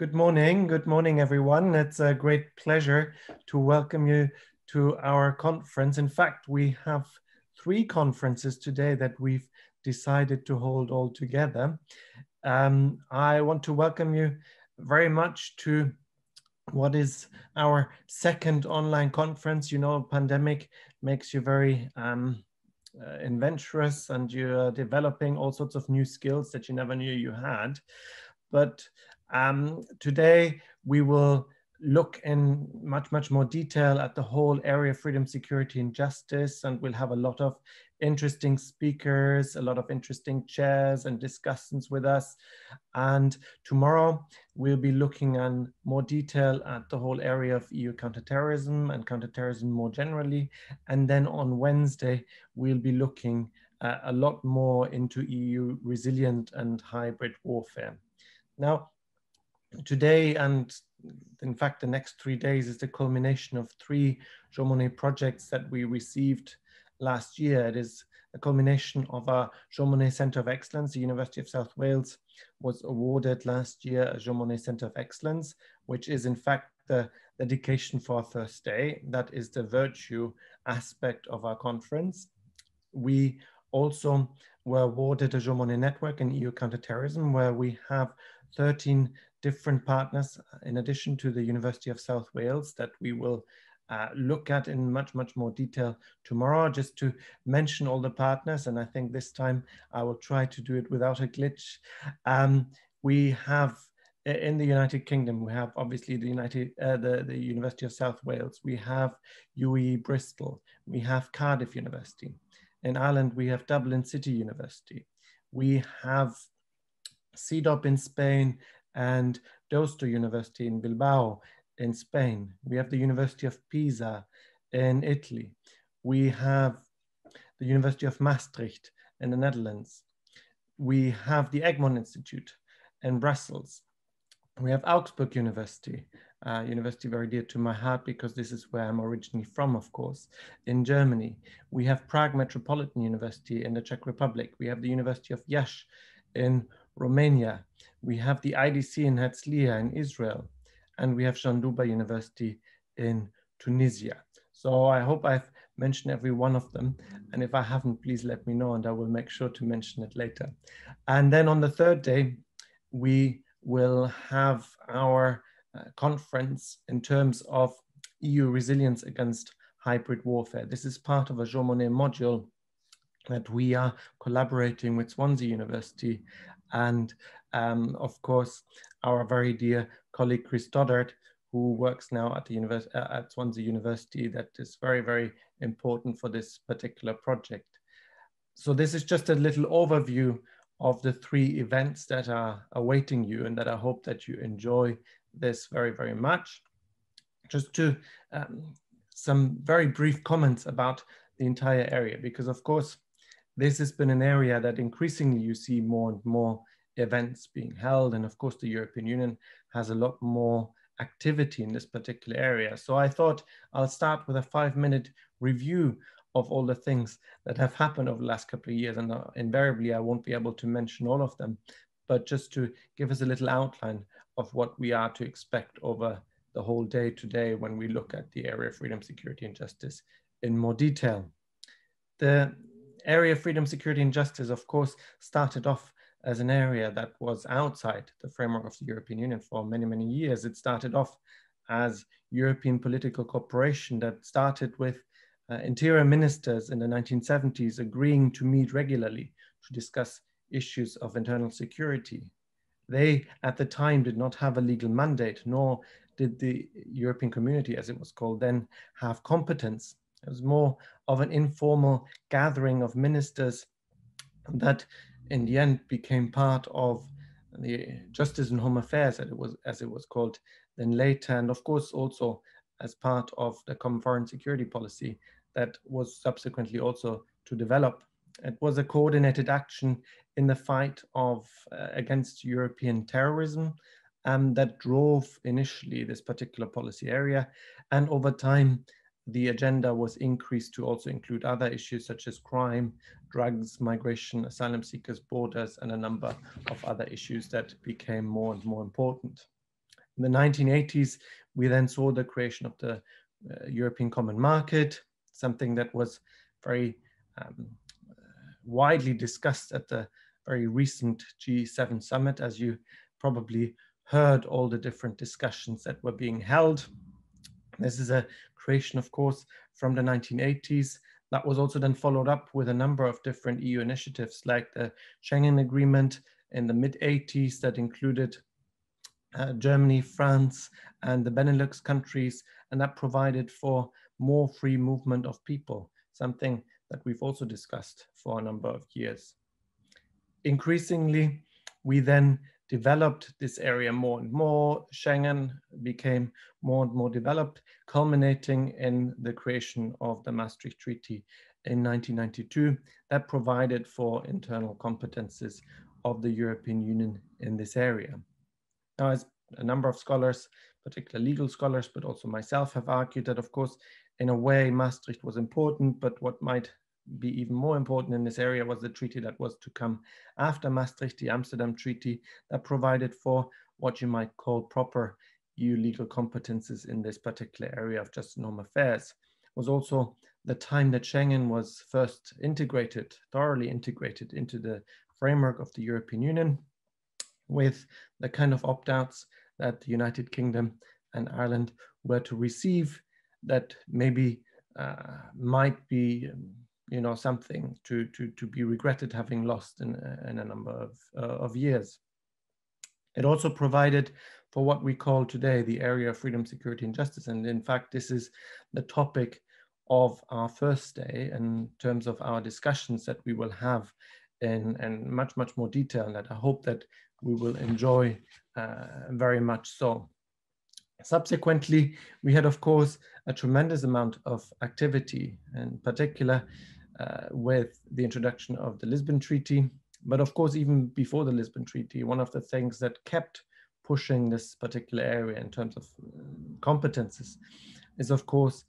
Good morning. Good morning, everyone. It's a great pleasure to welcome you to our conference. In fact, we have three conferences today that we've decided to hold all together. Um, I want to welcome you very much to what is our second online conference. You know, pandemic makes you very um, uh, adventurous and you're developing all sorts of new skills that you never knew you had. But um, today we will look in much, much more detail at the whole area of freedom, security, and justice. And we'll have a lot of interesting speakers, a lot of interesting chairs and discussions with us. And tomorrow we'll be looking in more detail at the whole area of EU counterterrorism and counterterrorism more generally. And then on Wednesday, we'll be looking uh, a lot more into EU resilient and hybrid warfare. Now, today and in fact the next three days is the culmination of three Jean Monnet projects that we received last year. It is a culmination of our Jean Monnet Center of Excellence. The University of South Wales was awarded last year a Jean Monnet Center of Excellence, which is in fact the dedication for our first day. That is the virtue aspect of our conference. We also were awarded a Jean Monnet Network in EU counterterrorism, where we have 13 different partners in addition to the University of South Wales that we will uh, look at in much, much more detail tomorrow, just to mention all the partners. And I think this time I will try to do it without a glitch. Um, we have in the United Kingdom, we have obviously the United, uh, the, the University of South Wales, we have UWE Bristol, we have Cardiff University. In Ireland, we have Dublin City University. We have CIDOB in Spain and Deusto University in Bilbao in Spain. We have the University of Pisa in Italy. We have the University of Maastricht in the Netherlands. We have the Egmont Institute in Brussels. We have Augsburg University, uh, university very dear to my heart because this is where I'm originally from, of course, in Germany. We have Prague Metropolitan University in the Czech Republic. We have the University of Iași in Romania. We have the IDC in Herzliya in Israel, and we have Jendouba University in Tunisia. So I hope I've mentioned every one of them. And if I haven't, please let me know and I will make sure to mention it later. And then on the third day, we will have our uh, conference in terms of EU resilience against hybrid warfare. This is part of a Jean Monnet module that we are collaborating with Swansea University and um, of course, our very dear colleague Chris Stoddart, who works now at the university uh, at Swansea University, that is very, very important for this particular project. So this is just a little overview of the three events that are awaiting you and that I hope that you enjoy this very, very much. Just to um, some very brief comments about the entire area, because of course, this has been an area that increasingly you see more and more events being held. And of course, the European Union has a lot more activity in this particular area. So I thought I'll start with a five minute review of all the things that have happened over the last couple of years. And uh, invariably, I won't be able to mention all of them, but just to give us a little outline of what we are to expect over the whole day today when we look at the area of freedom, security, and justice in more detail. The area of freedom, security, and justice, of course, started off as an area that was outside the framework of the European Union for many, many years. It started off as European political cooperation that started with uh, interior ministers in the 1970s agreeing to meet regularly to discuss issues of internal security. They, at the time, did not have a legal mandate, nor did the European community, as it was called then, have competence. It was more of an informal gathering of ministers that in the end became part of the Justice and Home Affairs, as it was, as it was called then later, and of course also as part of the Common Foreign Security Policy that was subsequently also to develop. It was a coordinated action in the fight of uh, against European terrorism um, that drove initially this particular policy area, and over time the agenda was increased to also include other issues such as crime, drugs, migration, asylum seekers, borders, and a number of other issues that became more and more important. In the 1980s, we then saw the creation of the uh, European Common Market, something that was very um, widely discussed at the very recent G7 summit, as you probably heard all the different discussions that were being held. This is a creation, of course, from the 1980s. That was also then followed up with a number of different EU initiatives like the Schengen Agreement in the mid 80s that included uh, Germany, France, and the Benelux countries, and that provided for more free movement of people, something that we've also discussed for a number of years. Increasingly, we then developed this area more and more. Schengen became more and more developed, culminating in the creation of the Maastricht Treaty in 1992 that provided for internal competences of the European Union in this area. Now, as a number of scholars, particularly legal scholars, but also myself have argued that, of course, in a way, Maastricht was important, but what might be even more important in this area was the treaty that was to come after Maastricht, the Amsterdam Treaty, that provided for what you might call proper EU legal competences in this particular area of just and home affairs. It was also the time that Schengen was first integrated, thoroughly integrated into the framework of the European Union with the kind of opt-outs that the United Kingdom and Ireland were to receive that maybe uh, might be um, you know something to to to be regretted having lost in, in a number of, uh, of years. It also provided for what we call today the area of freedom, security, and justice. And in fact, this is the topic of our first day in terms of our discussions that we will have in, in much, much more detail. And that I hope that we will enjoy uh, very much so. Subsequently, we had, of course, a tremendous amount of activity, in particular uh, with the introduction of the Lisbon Treaty. But of course, even before the Lisbon Treaty, one of the things that kept pushing this particular area in terms of uh, competences is, of course,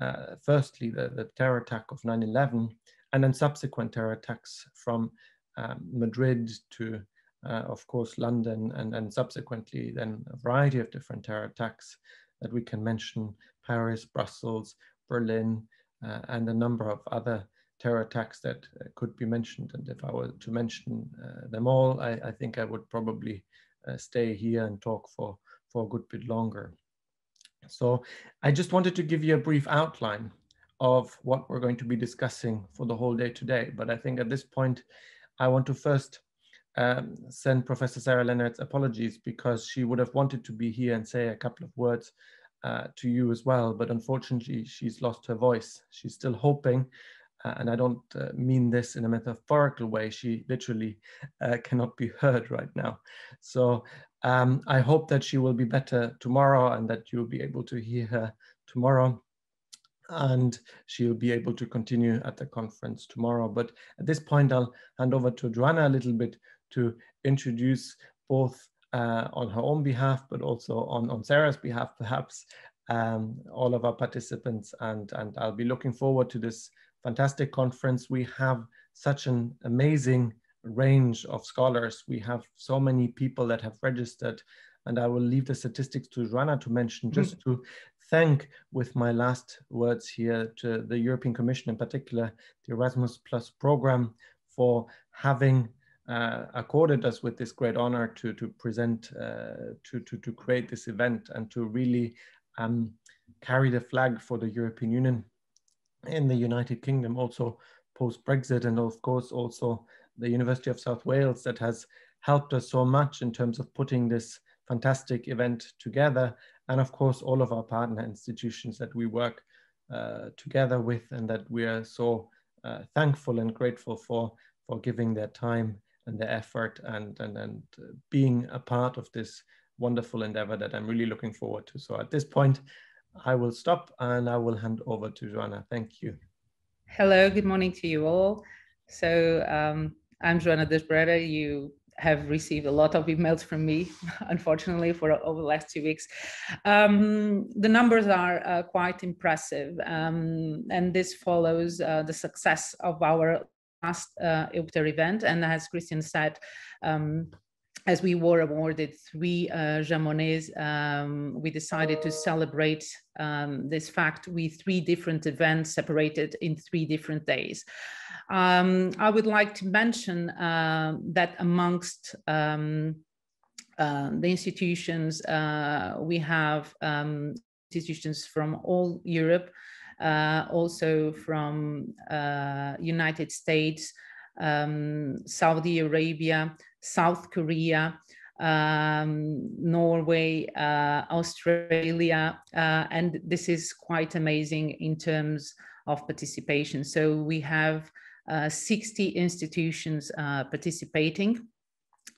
uh, firstly, the, the terror attack of 9 11, and then subsequent terror attacks from um, Madrid to uh, of course, London, and then subsequently then a variety of different terror attacks that we can mention, Paris, Brussels, Berlin, uh, and a number of other terror attacks that uh, could be mentioned. And if I were to mention uh, them all, I, I, think I would probably uh, stay here and talk for, for a good bit longer. So I just wanted to give you a brief outline of what we're going to be discussing for the whole day today. But I think at this point, I want to first um, send Professor Sarah Leonard's apologies because she would have wanted to be here and say a couple of words uh, to you as well, but unfortunately she's lost her voice. She's still hoping, and I don't uh, mean this in a metaphorical way, she literally uh, cannot be heard right now. So um, I hope that she will be better tomorrow and that you'll be able to hear her tomorrow and she'll be able to continue at the conference tomorrow. But at this point, I'll hand over to Joanna a little bit to introduce both uh, on her own behalf, but also on, on Sarah's behalf, perhaps, um, all of our participants. And, and I'll be looking forward to this fantastic conference. We have such an amazing range of scholars. We have so many people that have registered and I will leave the statistics to Joanna to mention just mm. to thank with my last words here to the European Commission in particular, the Erasmus Plus program for having uh, accorded us with this great honor to, to present, uh, to, to, to create this event and to really um, carry the flag for the European Union in the United Kingdom, also post-Brexit, and of course also the University of South Wales that has helped us so much in terms of putting this fantastic event together. And of course, all of our partner institutions that we work uh, together with and that we are so uh, thankful and grateful for, for giving their time and their effort and, and, and being a part of this wonderful endeavor that I'm really looking forward to. So at this point, I will stop and I will hand over to Joanna. Thank you. Hello, good morning to you all. So um, I'm Joanna Desbrera. You have received a lot of emails from me, unfortunately, for over the last two weeks. Um, the numbers are uh, quite impressive, um, and this follows uh, the success of our last uh, event. And as Christian said, um, as we were awarded three uh, Jean Monnets, um, we decided to celebrate um, this fact with three different events separated in three different days. Um, I would like to mention uh, that amongst um, uh, the institutions, uh, we have um, institutions from all Europe, uh, also from uh, United States, Saudi Arabia, South Korea, um, Norway, uh, Australia, uh, and this is quite amazing in terms of participation. So we have uh, 60 institutions uh, participating,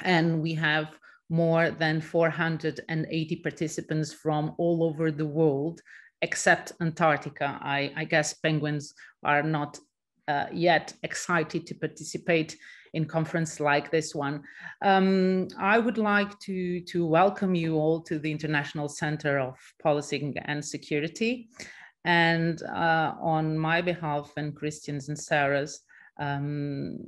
and we have more than 480 participants from all over the world, except Antarctica. I, I guess penguins are not uh, yet excited to participate in conference like this one. Um, I would like to, to welcome you all to the International Center of Policy and Security. And uh, on my behalf and Christian's and Sarah's, um,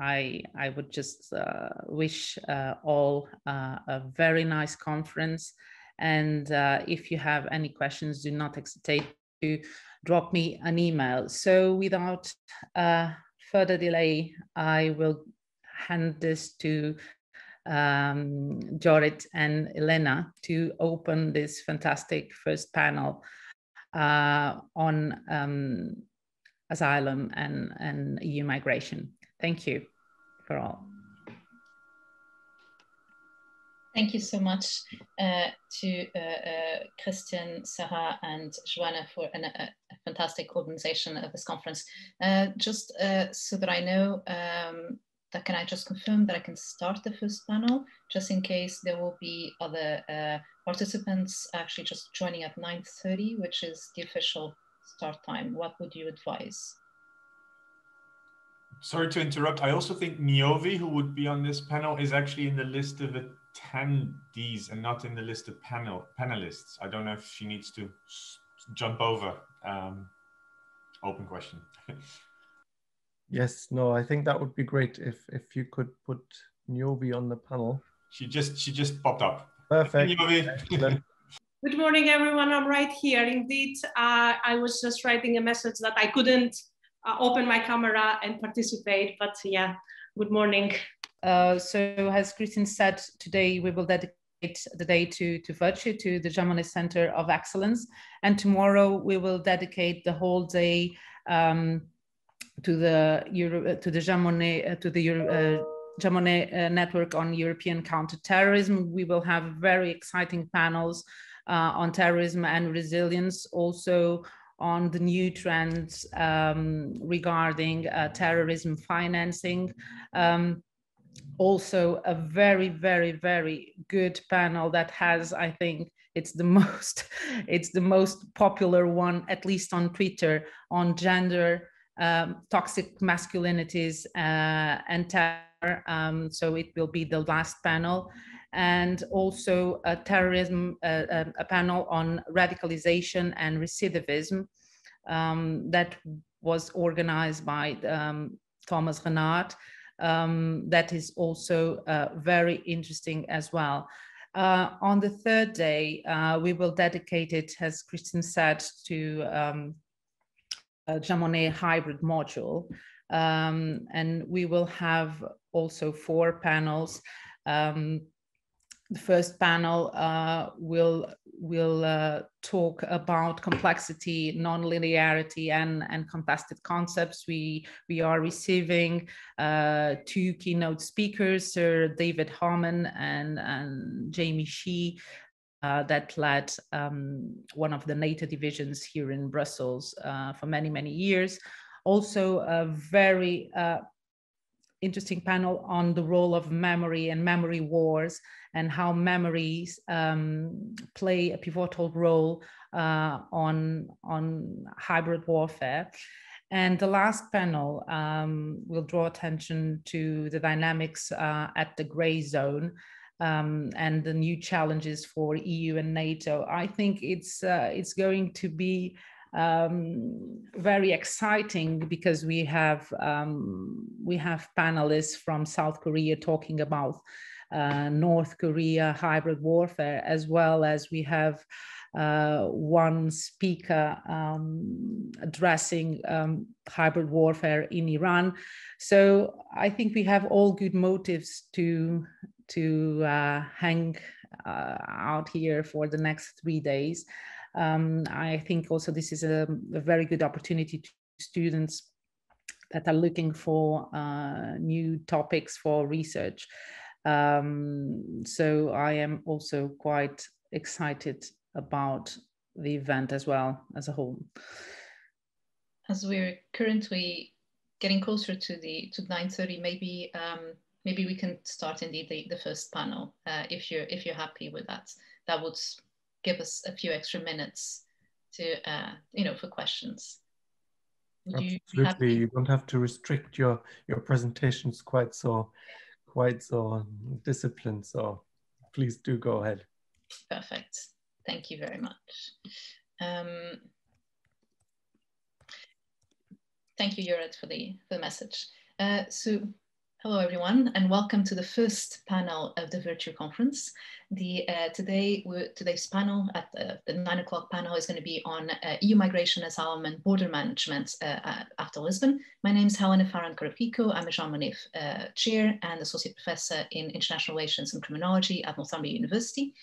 I, I would just uh, wish uh, all uh, a very nice conference. And uh, if you have any questions, do not hesitate to drop me an email. So without uh, further delay, I will hand this to um, Jorrit and Elena to open this fantastic first panel uh, on um, asylum and, and EU migration. Thank you for all. Thank you so much uh, to uh, uh, Christian, Sarah, and Joanna for an, a, fantastic organization of this conference. Uh, just uh, so that I know, um, that can I just confirm that I can start the first panel, just in case there will be other uh, participants actually just joining at 9.30, which is the official start time. What would you advise? Sorry to interrupt. I also think Niovi, who would be on this panel, is actually in the list of attendees and not in the list of panel panelists. I don't know if she needs to jump over. Um, open question. yes, no, I think that would be great if if you could put Niovi on the panel. She just she just popped up. Perfect. Good morning, everyone. I'm right here. Indeed, uh, I was just writing a message that I couldn't uh, open my camera and participate, but yeah, good morning. Uh, so as Christine said, today we will dedicate the day to, to virtue, to the Jean Monnet Center of Excellence. And tomorrow we will dedicate the whole day um, to the Euro, to the Jean Monnet, uh, to the Euro, uh, Jean uh, network on European counterterrorism. We will have very exciting panels uh, on terrorism and resilience, also on the new trends um, regarding uh, terrorism financing. Um, also a very very very good panel that has i think it's the most it's the most popular one at least on twitter on gender um, toxic masculinities uh, and terror. Um, so it will be the last panel. And also a terrorism uh, um, a panel on radicalization and recidivism um, that was organized by um, thomas renard um, that is also uh, very interesting as well. Uh, on the third day, uh, we will dedicate it, as Christian said, to um, a Jean hybrid module. Um, and we will have also four panels um, the first panel uh, will will uh, talk about complexity, nonlinearity, and and contested concepts. We we are receiving uh, two keynote speakers, Sir David Harmon and and Jamie Shea. Uh, that led um, one of the NATO divisions here in Brussels uh, for many, many years. Also, a very uh, interesting panel on the role of memory and memory wars and how memories um, play a pivotal role uh, on, on hybrid warfare. And the last panel um, will draw attention to the dynamics uh, at the gray zone um, and the new challenges for EU and NATO. I think it's, uh, it's going to be um, very exciting because we have um, we have panelists from South Korea talking about uh, North Korea hybrid warfare, as well as we have uh, one speaker um, addressing um, hybrid warfare in Iran. So I think we have all good motives to to uh, hang uh, out here for the next three days. Um, I think also this is a, a, very good opportunity to students that are looking for uh, new topics for research. Um, so I am also quite excited about the event as well as a whole. As we're currently getting closer to the to 9:30, maybe um, maybe we can start indeed the, the first panel uh, if you're if you're happy with that. That would give us a few extra minutes to uh, you know for questions. Would Absolutely, you, you, don't have to restrict your your presentations quite so quite so disciplined. So please do go ahead. Perfect. Thank you very much. Um, thank you, Jorrit, for the, for the message. Uh, so Hello, everyone, and welcome to the first panel of the virtual Conference. The, uh, today, today's panel, at the, the, nine o'clock panel, is going to be on uh, EU migration, asylum, and border management uh, after Lisbon. My name is Helena Farrand Carrapiço. I'm a Jean uh, chair and associate professor in international relations and criminology at Northumbria University.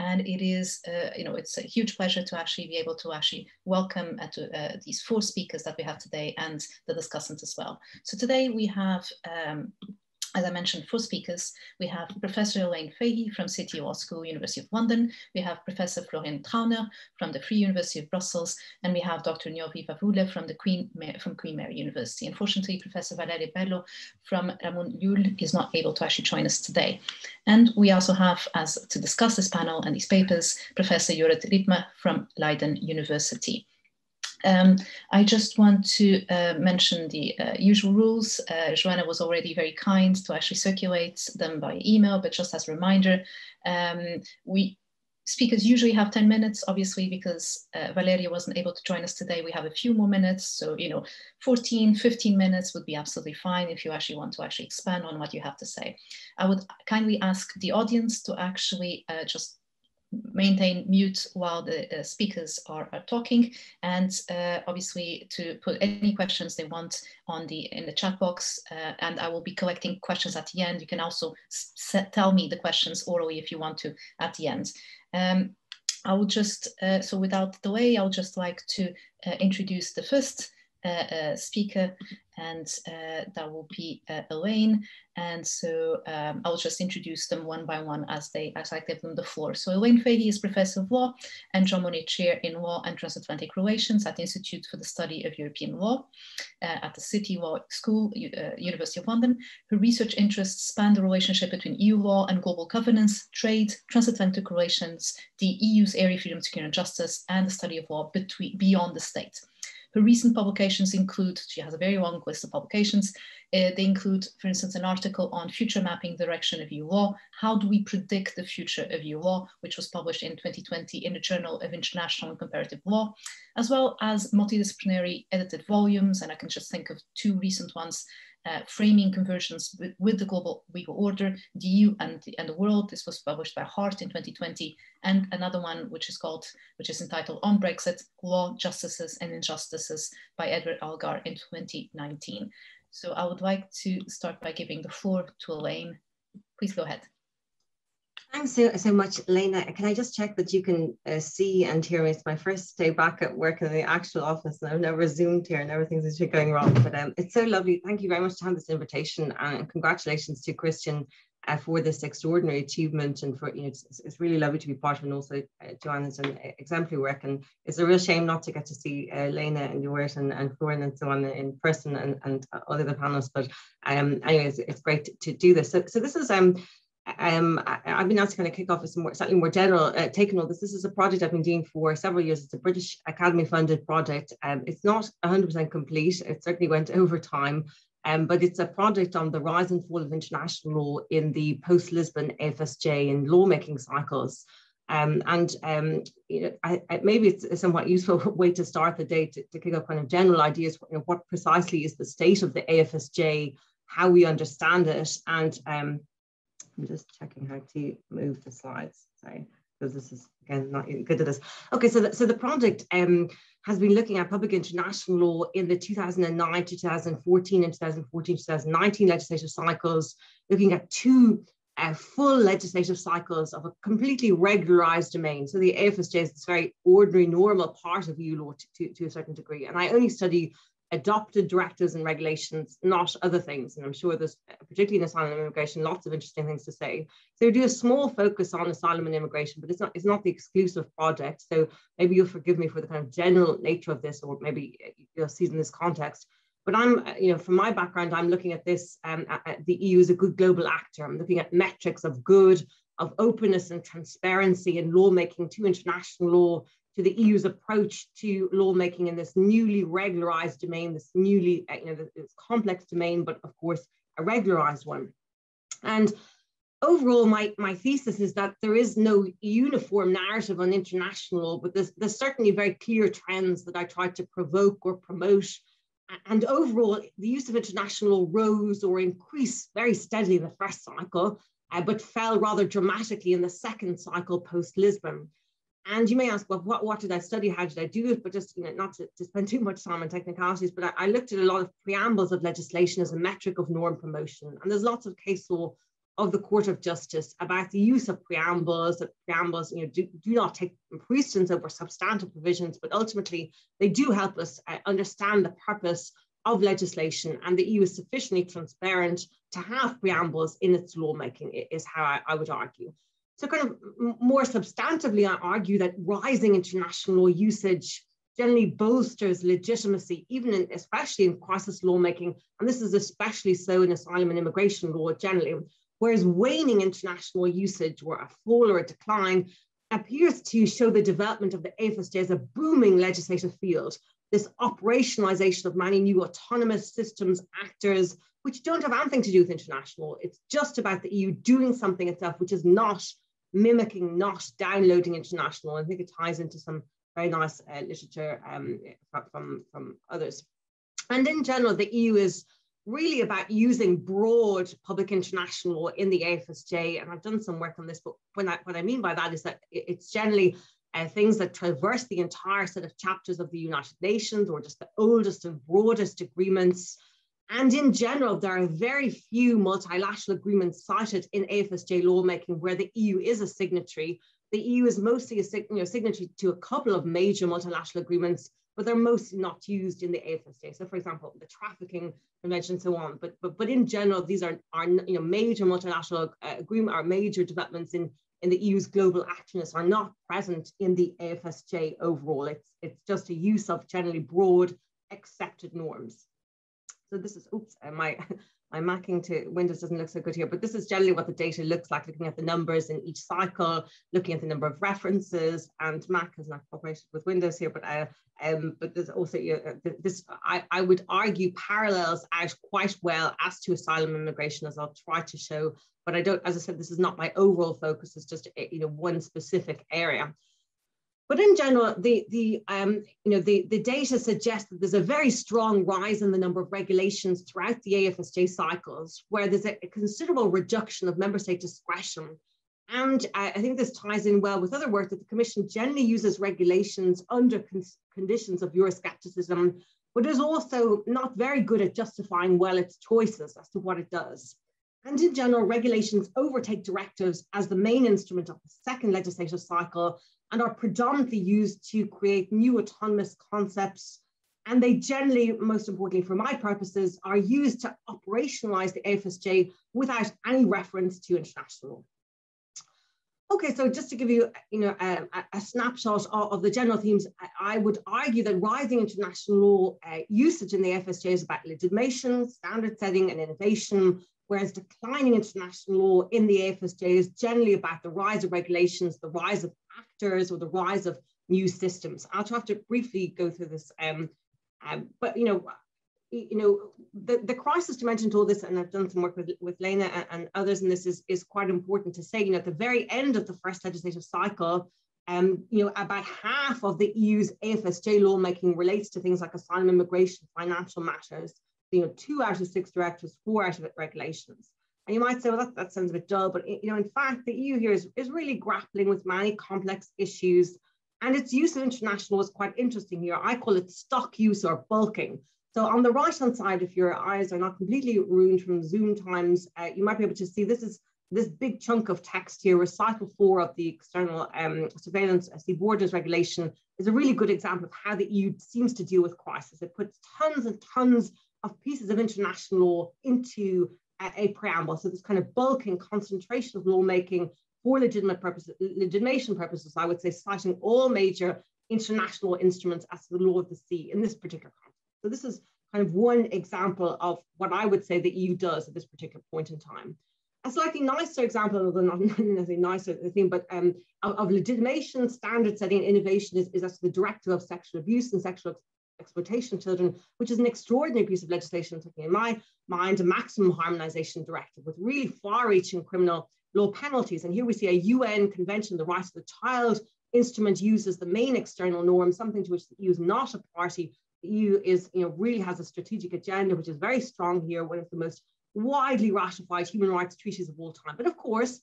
And it is, uh, you know, it's a huge pleasure to actually be able to actually welcome uh, to, uh, these four speakers that we have today and the discussants as well. So today we have um, as I mentioned, four speakers. We have Professor Elaine Fahey from City Law School, University of London. We have Professor Florian Trauner from the Free University of Brussels. And we have Dr. Niovi Vavoula from, the Queen, from Queen Mary University. Unfortunately, Professor Valeria Bello from Ramon Llull is not able to actually join us today. And we also have, as to discuss this panel and these papers, Professor Jorrit Rijpma from Leiden University. Um, I just want to uh, mention the uh, usual rules. Uh, Joanna was already very kind to actually circulate them by email, but just as a reminder, um, we speakers usually have 10 minutes, obviously, because uh, Valeria wasn't able to join us today. We have a few more minutes. So, you know, 14, 15 minutes would be absolutely fine if you actually want to actually expand on what you have to say. I would kindly ask the audience to actually uh, just maintain mute while the uh, speakers are, are, talking and uh, obviously to put any questions they want on the in the chat box uh, and I will be collecting questions at the end. You can also set, tell me the questions orally if you want to at the end. Um, I will just, uh, so without delay, I'll just like to uh, introduce the first uh, speaker and that will be Elaine. And so um, I'll just introduce them one by one as they as I give them the floor. So Elaine Fahey is Professor of Law and Jean Monnet Chair in Law and Transatlantic Relations at the Institute for the Study of European Law uh, at the City Law School, uh, University of London. Her research interests span the relationship between EU law and global governance, trade, transatlantic relations, the EU's area of freedom, security and justice, and the study of law between, beyond the state. Her recent publications include, she has a very long list of publications. Uh, they include, for instance, an article on future mapping direction of EU law. How do we predict the future of EU law, which was published in 2020 in the Journal of International and Comparative Law, as well as multidisciplinary edited volumes. And I can just think of two recent ones uh, framing convergence with, with, the global legal order, the EU and the, and the world. This was published by Hart in 2020, and another one which is called, which is entitled On Brexit: Law, Justices and Injustices by Edward Elgar in 2019. So I would like to start by giving the floor to Elaine. Please go ahead. Thanks so, so much, Lena. Can I just check that you can uh, see and hear me? It's my first day back at work in the actual office, and I've never zoomed here, and everything's actually going wrong. But um, it's so lovely. Thank you very much to have this invitation, and congratulations to Christian uh, for this extraordinary achievement, and for you know, it's, it's really lovely to be part of, and also uh, Joanna's an exemplary work. And it's a real shame not to get to see uh, Lena and Ewart and, and Florian and so on in person, and and all the panelists. But um, anyways, it's great to, to do this. So, so this is um um, I, have been asked to kind of kick off with some more, slightly more general uh, take all this. This is a project I've been doing for several years. It's a British Academy funded project. Um, it's not 100% complete. It certainly went over time, um, but it's a project on the rise and fall of international law in the post-Lisbon FSJ and lawmaking cycles. Um, and um, you know, I, I, maybe it's a somewhat useful way to start the day to, to kick up kind of general ideas. You know, what precisely is the state of the AFSJ, how we understand it, and um, I'm just checking how to move the slides. Sorry, because this is again not good at this. Okay, so the, so the project um, has been looking at public international law in the 2009 2014 and 2014 2019 legislative cycles, looking at two uh, full legislative cycles of a completely regularized domain. So the AFSJ is this very ordinary, normal part of EU law to, to, to a certain degree. And I only study adopted directives and regulations, not other things. And I'm sure there's, particularly in asylum and immigration, lots of interesting things to say. So we do a small focus on asylum and immigration, but it's not, it's not the exclusive project. So maybe you'll forgive me for the kind of general nature of this, or maybe you'll see in this context. But I'm, you know, from my background, I'm looking at this, um, at the EU as a good global actor. I'm looking at metrics of good, of openness and transparency in lawmaking to international law, to the EU's approach to lawmaking in this newly regularized domain, this newly, uh, you know, this complex domain, but of course, a regularized one. And overall, my, my thesis is that there is no uniform narrative on international law, but there's, there's certainly very clear trends that I try to provoke or promote. And overall, the use of international law rose or increased very steadily in the first cycle, uh, but fell rather dramatically in the second cycle post-Lisbon. And you may ask, well, what, what did I study? How did I do it? But just, you know, not to, to spend too much time on technicalities, but I, I, looked at a lot of preambles of legislation as a metric of norm promotion. And there's lots of case law of the Court of Justice about the use of preambles, that preambles, you know, do, do not take precedence over substantive provisions, but ultimately they do help us uh, understand the purpose of legislation and the EU is sufficiently transparent to have preambles in its lawmaking is how I, I would argue. So, kind of more substantively, I argue that rising international usage generally bolsters legitimacy, even in, especially in crisis lawmaking, and this is especially so in asylum and immigration law generally. Whereas waning international usage, or a fall or a decline, appears to show the development of the AFSJ as a booming legislative field. This operationalization of many new autonomous systems, actors, which don't have anything to do with international. It's just about the EU doing something itself, which is not mimicking, not downloading international. I think it ties into some very nice uh, literature um, from, from others. And in general, the EU is really about using broad public international law in the AFSJ. And I've done some work on this, but when I, what I mean by that is that it's generally uh, things that traverse the entire set of chapters of the United Nations or just the oldest and broadest agreements and in general, there are very few multilateral agreements cited in AFSJ lawmaking where the EU is a signatory. The EU is mostly a you know, signatory to a couple of major multilateral agreements, but they're mostly not used in the AFSJ. So, for example, the trafficking convention and so on. But, but, but in general, these are, are you know, major multilateral uh, agreement or major developments in, in the EU's global actionness are not present in the AFSJ overall. It's, it's just a use of generally broad accepted norms. So this is, oops, uh, my, my macking to Windows doesn't look so good here, but this is generally what the data looks like, looking at the numbers in each cycle, looking at the number of references, and Mac has not cooperated with Windows here, but uh, um, but there's also uh, this, I, I would argue parallels out quite well as to asylum immigration, as I'll try to show, but I don't, as I said, this is not my overall focus, it's just, you know, one specific area. But in general, the, the, um, you know, the, the data suggests that there's a very strong rise in the number of regulations throughout the AFSJ cycles, where there's a, a considerable reduction of member state discretion. And I, I think this ties in well with other work that the Commission generally uses regulations under con conditions of Euroscepticism, but is also not very good at justifying well its choices as to what it does. And in general, regulations overtake directives as the main instrument of the second legislative cycle and are predominantly used to create new autonomous concepts. And they generally, most importantly for my purposes, are used to operationalize the AFSJ without any reference to international law. Okay, so just to give you, you know, a, a snapshot of, of, the general themes, I, would argue that rising international law uh, usage in the FSJ is about legitimation, standard setting, and innovation, whereas declining international law in the AFSJ is generally about the rise of regulations, the rise of actors, or the rise of new systems. I'll try to briefly go through this, um, um, but you know, you know, the, the crisis dimension to all this, and I've done some work with, with Lena and, and others, and this is, is quite important to say, you know, at the very end of the first legislative cycle, um, you know, about half of the EU's AFSJ lawmaking relates to things like asylum, immigration, financial matters you know, two out of six directives, four out of regulations. And you might say, well, that, that sounds a bit dull, but you know, in fact, the EU here is, is really grappling with many complex issues and its use of international was quite interesting here. I call it stock use or bulking. So on the right-hand side, if your eyes are not completely ruined from Zoom times, uh, you might be able to see this is this big chunk of text here, recital four of the external um, surveillance uh, sea borders regulation is a really good example of how the EU seems to deal with crisis. It puts tons and tons of pieces of international law into a, preamble. So this kind of bulk and concentration of lawmaking for legitimate purposes, legitimation purposes, I would say, citing all major international instruments as the law of the sea in this particular context. So this is kind of one example of what I would say the EU does at this particular point in time. A slightly nicer example, although not necessarily nicer thing, but um, of, of, legitimation, standard setting, innovation is, is as the directive of sexual abuse and sexual exploitation of children, which is an extraordinary piece of legislation, taking in my mind a maximum harmonization directive with really far-reaching criminal law penalties. And here we see a UN Convention, the Rights of the Child instrument uses the main external norm, something to which the EU is not a party. The EU is, you know, really has a strategic agenda, which is very strong here, one of the most widely ratified human rights treaties of all time. But of course,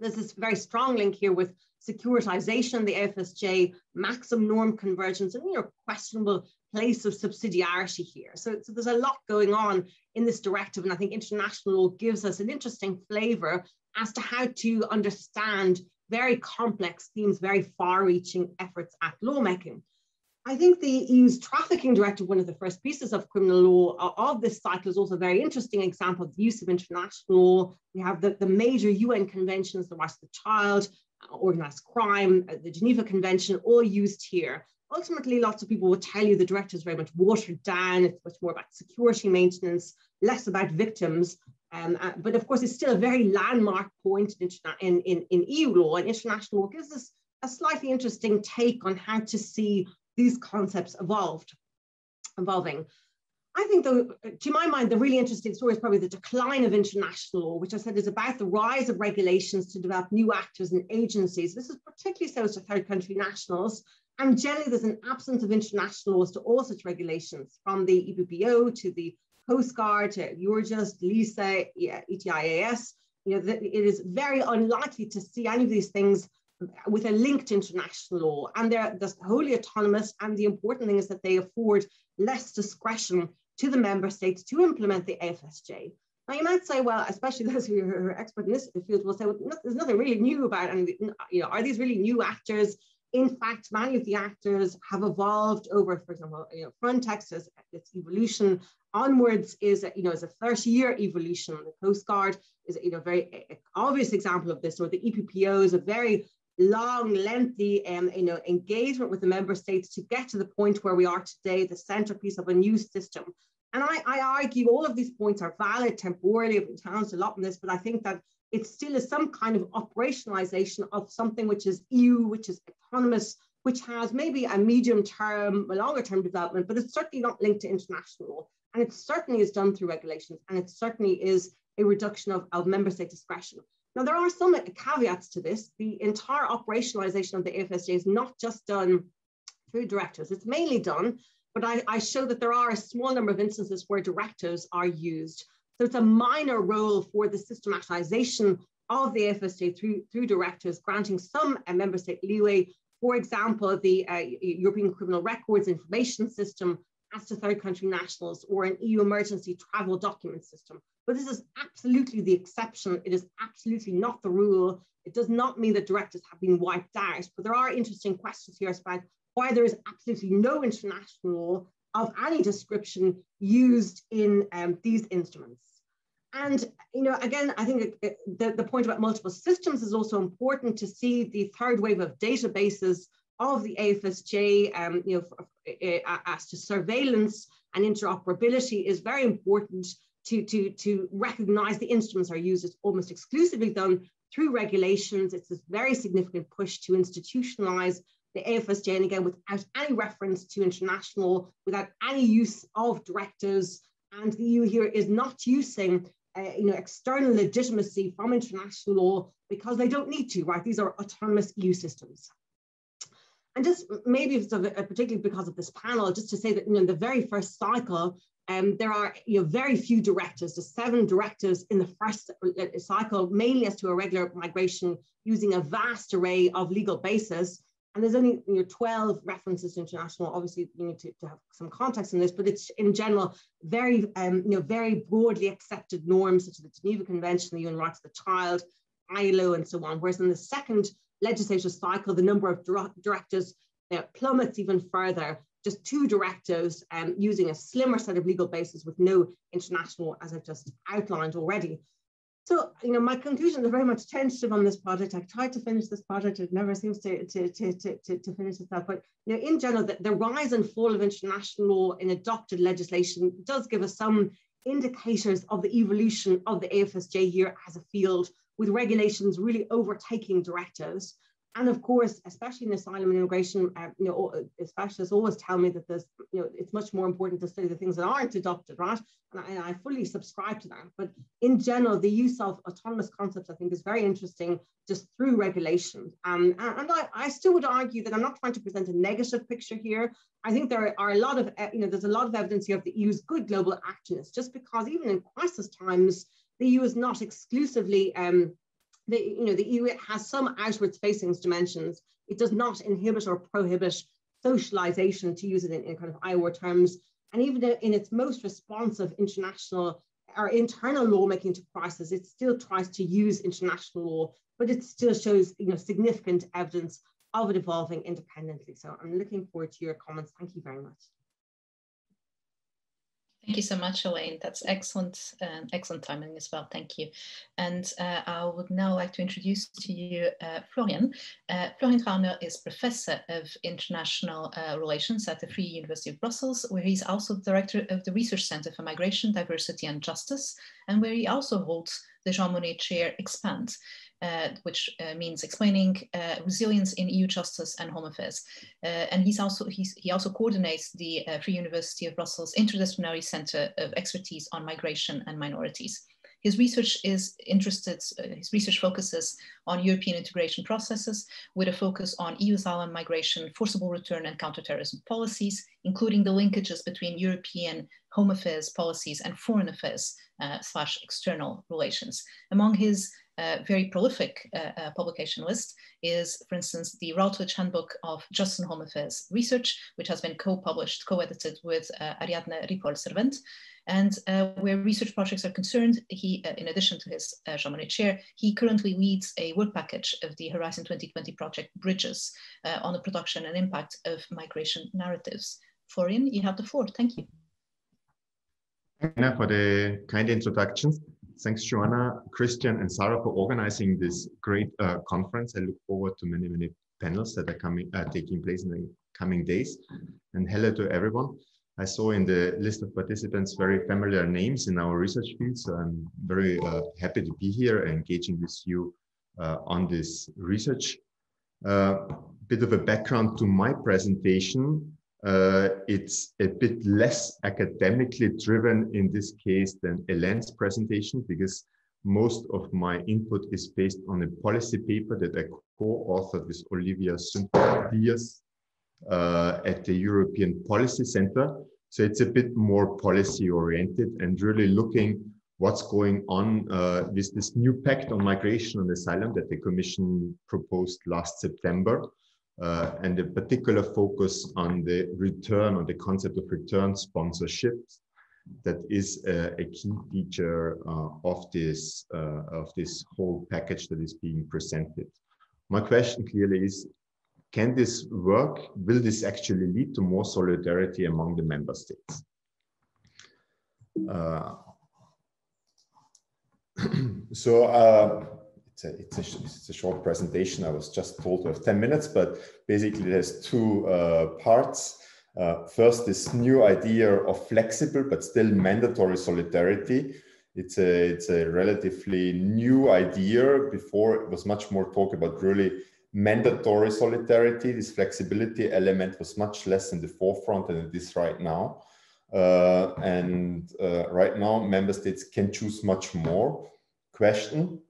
there's this very strong link here with securitization, the FSJ, maximum norm convergence, and you know, questionable place of subsidiarity here. So, so there's a lot going on in this directive, and I think international law gives us an interesting flavor as to how to understand very complex themes, very far-reaching efforts at lawmaking. I think the EU's trafficking directive, one of the first pieces of criminal law of this cycle, is also a very interesting example of the use of international law. We have the, the major UN conventions, the rights of the child, uh, organized crime, uh, the Geneva Convention, all used here. Ultimately, lots of people will tell you the directive is very much watered down. It's much more about security maintenance, less about victims. Um, uh, but of course, it's still a very landmark point in, in, in, in EU law and international law gives us a slightly interesting take on how to see these concepts evolved, evolving. I think, though, to my mind, the really interesting story is probably the decline of international law, which I said is about the rise of regulations to develop new actors and agencies. This is particularly so to third country nationals. And generally, there's an absence of international laws to all such regulations, from the EPPO to the Coast Guard to Eurojust, LISA, ETIAS. You know, it is very unlikely to see any of these things with a linked international law and they're just wholly autonomous and the important thing is that they afford less discretion to the member states to implement the AFSJ. Now you might say, well, especially those who are expert in this field will say, well, there's nothing really new about it. You know, are these really new actors? In fact, many of the actors have evolved over, for example, you know, Frontex as its evolution onwards is, a, you know, is a 30-year evolution. The Coast Guard is, you know, very obvious example of this, or the EPPO is a very long, lengthy um, you know, engagement with the member states to get to the point where we are today, the centerpiece of a new system. And I, I argue all of these points are valid temporally. Been challenged a lot on this, but I think that it still is some kind of operationalization of something which is EU, which is autonomous, which has maybe a medium term, a longer term development, but it's certainly not linked to international law. And it certainly is done through regulations, and it certainly is a reduction of, of member state discretion. Now, there are some caveats to this. The entire operationalization of the AFSJ is not just done through directives, it's mainly done, but I, I show that there are a small number of instances where directives are used. So it's a minor role for the systematization of the FSJ through, through granting some uh, member state leeway. For example, the uh, European Criminal Records Information System as to third country nationals or an EU emergency travel document system. But this is absolutely the exception. It is absolutely not the rule. It does not mean that directives have been wiped out, but there are interesting questions here as about why there is absolutely no international law of any description used in um, these instruments. And, you know, again, I think it, it, the, the point about multiple systems is also important to see the third wave of databases of the AFSJ, um, you know, for, uh, as to surveillance and interoperability is very important to, to, to recognize the instruments are used. It's almost exclusively done through regulations. It's this very significant push to institutionalize the AFSJ, and again, without any reference to international, law, without any use of directives. And the EU here is not using uh, you know, external legitimacy from international law because they don't need to, right? These are autonomous EU systems. And just maybe it's a, particularly because of this panel, just to say that you know, in the very first cycle, um, there are you know, very few directives, there's seven directives in the first uh, cycle, mainly as to irregular migration using a vast array of legal bases. And there's only you know, 12 references to international. Obviously, you need to, to have some context in this, but it's in general very, um, you know, very broadly accepted norms such as the Geneva Convention, the un Rights of the Child, ILO, and so on. Whereas in the second legislative cycle, the number of directives you know, plummets even further. Just two directives um, using a slimmer set of legal bases with no international, as I've just outlined already. So, you know, my conclusions are very much tentative on this project. I tried to finish this project. It never seems to, to, to, to, to finish itself. But, you know, in general, the, the rise and fall of international law in adopted legislation does give us some indicators of the evolution of the AFSJ here as a field, with regulations really overtaking directives. And of course, especially in asylum and immigration, uh, you know, specialists always tell me that there's, you know, it's much more important to study the things that aren't adopted, right? And I, and I fully subscribe to that. But in general, the use of autonomous concepts, I think, is very interesting just through regulation. Um, and, I, I still would argue that I'm not trying to present a negative picture here. I think there are a lot of, you know, there's a lot of evidence here of the EU's good global activeness, just because even in crisis times, the EU is not exclusively um, the, you know, the EU has some outwards facing dimensions. It does not inhibit or prohibit socialization, to use it in, in kind of IWAR terms. And even in its most responsive international or internal lawmaking to crisis, it still tries to use international law, but it still shows you know, significant evidence of it evolving independently. So I'm looking forward to your comments. Thank you very much. Thank you so much, Elaine. That's excellent, uh, excellent timing as well. Thank you. And uh, I would now like to introduce to you uh, Florian. Uh, Florian Trauner is Professor of International uh, Relations at the Free University of Brussels, where he's also Director of the Research Center for Migration, Diversity and Justice, and where he also holds the Jean Monnet Chair Expand uh, which uh, means explaining uh, resilience in EU justice and home affairs. Uh, and he's also he's, he also coordinates the uh, Free University of Brussels Interdisciplinary Center of Expertise on Migration and Minorities. His research is interested, uh, his research focuses on European integration processes with a focus on EU asylum migration, forcible return and counterterrorism policies, including the linkages between European home affairs policies and foreign affairs uh, slash external relations. Among his uh, very prolific uh, uh, publication list is, for instance, the Routledge Handbook of Justice and Home Affairs Research, which has been co-published, co-edited with uh, Ariadne Ripoll-Servent. And uh, where research projects are concerned, he, in addition to his uh, Jean Monnet chair, he currently leads a work package of the Horizon 2020 project Bridges on the production and impact of migration narratives. Florian, you have the floor. Thank you. Anna, for the kind introductions. Thanks, Joanna, Christian, and Sarah for organizing this great uh, conference. I look forward to many, many panels that are coming, uh, taking place in the coming days. And hello to everyone. I saw in the list of participants very familiar names in our research field, so I'm very uh, happy to be here engaging with you uh, on this research. A uh, bit of a background to my presentation uh, it's a bit less academically driven in this case than Elaine's presentation because most of my input is based on a policy paper that I co-authored with Olivia Diez uh, at the European Policy Center. So it's a bit more policy oriented and really looking what's going on uh, with this new pact on migration and asylum that the Commission proposed last September uh, and a particular focus on the return, on the concept of return sponsorships that is a, a key feature uh, of this uh, of this whole package that is being presented. My question clearly is, can this work? Will this actually lead to more solidarity among the member states? Uh, so uh, it's a, it's a, it's a short presentation. I was just told to have 10 minutes, but basically there's two uh, parts. Uh, first, this new idea of flexible but still mandatory solidarity. It's a, it's a relatively new idea. Before it was much more talk about really mandatory solidarity. This flexibility element was much less in the forefront than it is right now. Uh, and uh, right now, member states can choose much more. Question,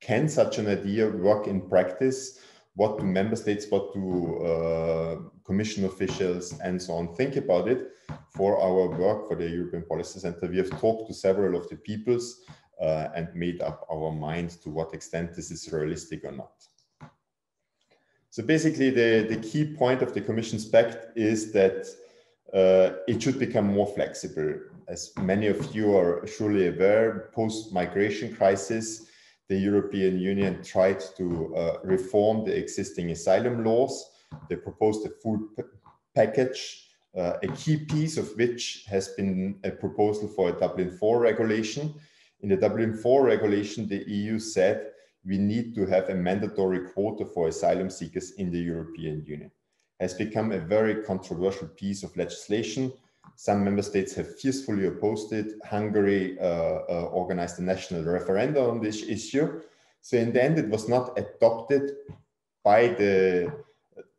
can such an idea work in practice? what do member states, what do uh, commission officials and so on think about it. For our work for the European Policy Center, we have talked to several of the peoples uh, and made up our minds to what extent this is realistic or not. So basically the, the key point of the Commission's Pact is that uh, it should become more flexible. As many of you are surely aware, post-migration crisis, the European Union tried to uh, reform the existing asylum laws. They proposed a full package, uh, a key piece of which has been a proposal for a Dublin 4 regulation. In the Dublin 4 regulation, the EU said we need to have a mandatory quota for asylum seekers in the European Union. Has become a very controversial piece of legislation some member states have fiercely opposed it. Hungary uh, uh, organized a national referendum on this issue. So in the end, it was not adopted by the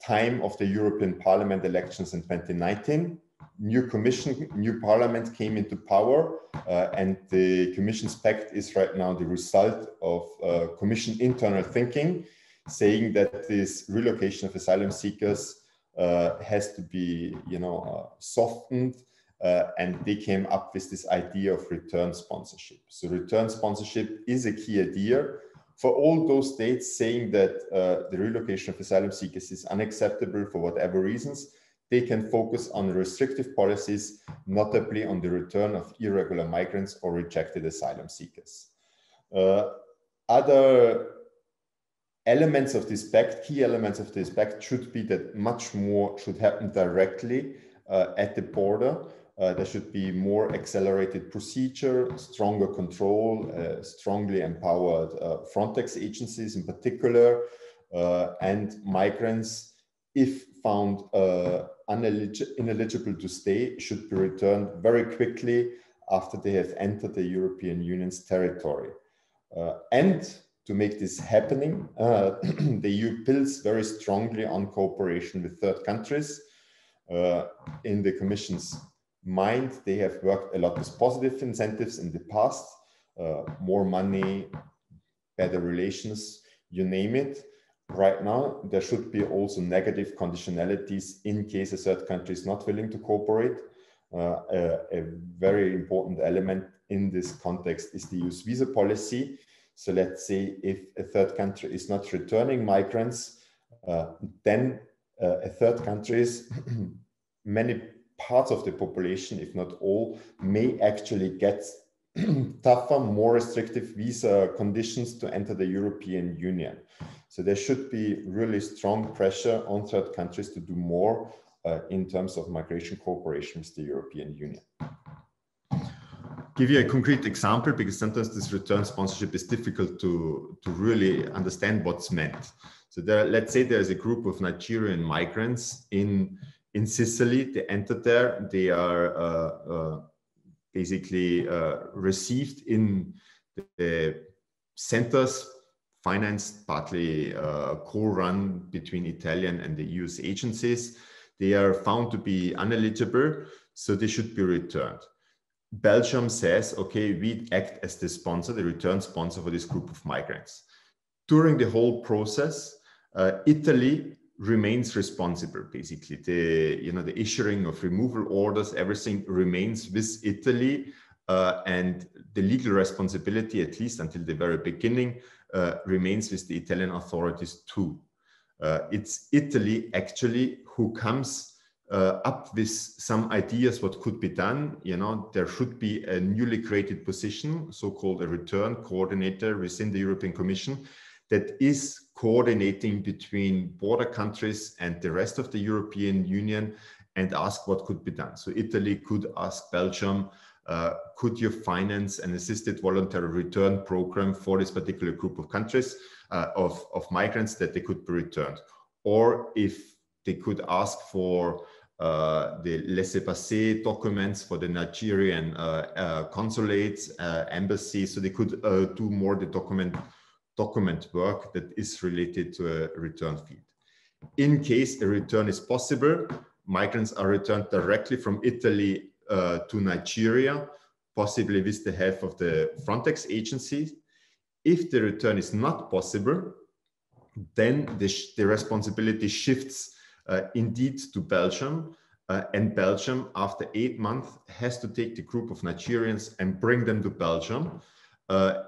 time of the European Parliament elections in 2019. New commission, new parliament came into power uh, and the commission's pact is right now the result of uh, commission internal thinking, saying that this relocation of asylum seekers uh, has to be, you know, uh, softened uh, and they came up with this idea of return sponsorship. So return sponsorship is a key idea for all those states saying that uh, the relocation of asylum seekers is unacceptable for whatever reasons, they can focus on restrictive policies, notably on the return of irregular migrants or rejected asylum seekers. Uh, other elements of this pact, key elements of this pact should be that much more should happen directly uh, at the border uh, there should be more accelerated procedure, stronger control, uh, strongly empowered uh, Frontex agencies in particular, uh, and migrants, if found uh, ineligible to stay, should be returned very quickly after they have entered the European Union's territory. Uh, and to make this happening, the EU builds very strongly on cooperation with third countries. in the Commission's mind, they have worked a lot with positive incentives in the past, uh, more money, better relations, you name it. Right now, there should be also negative conditionalities in case a third country is not willing to cooperate. Uh, a, a, very important element in this context is the use visa policy. So let's say if a third country is not returning migrants, uh, then uh, a third countries, many parts of the population, if not all, may actually get tougher, more restrictive visa conditions to enter the European Union. So there should be really strong pressure on third countries to do more uh, in terms of migration cooperation with the European Union. Give you a concrete example because sometimes this return sponsorship is difficult to, to really understand what's meant. So there, let's say there's a group of Nigerian migrants in in Sicily. They entered there. They are uh, uh, basically uh, received in the centers financed partly uh, co-run between Italian and the US agencies. They are found to be ineligible, so they should be returned. Belgium says, okay, we act as the sponsor, the return sponsor for this group of migrants. During the whole process, uh, Italy remains responsible basically. The you know the issuing of removal orders everything remains with italy uh, and the legal responsibility at least until the very beginning uh, remains with the italian authorities too. Uh, it's italy actually who comes uh, up with some ideas what could be done. You know there should be a newly created position so-called a return coordinator within the european commission that is coordinating between border countries and the rest of the European Union and ask what could be done. So Italy could ask Belgium, uh, could you finance an assisted voluntary return program for this particular group of countries, uh, of, of migrants that they could be returned? Or if they could ask for uh, the laissez-passer documents for the Nigerian uh, uh, consulates, uh, embassies, so they could do more the document document work that is related to a return field. In case a return is possible, migrants are returned directly from Italy uh, to Nigeria, possibly with the help of the Frontex agency. If the return is not possible, then the, the responsibility shifts uh, indeed to Belgium. Uh, and Belgium, after eight months, has to take the group of Nigerians and bring them to Belgium. Uh,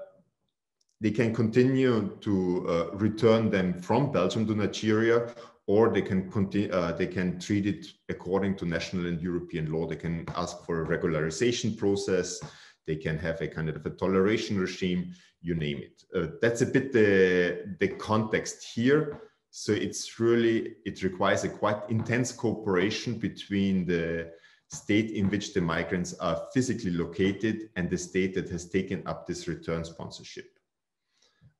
they can continue to uh, return them from Belgium to Nigeria, or they can continue, uh, they can treat it according to national and European law. They can ask for a regularization process. They can have a kind of a toleration regime, you name it. Uh, that's a bit the, the context here. So it's really, it requires a quite intense cooperation between the state in which the migrants are physically located and the state that has taken up this return sponsorship.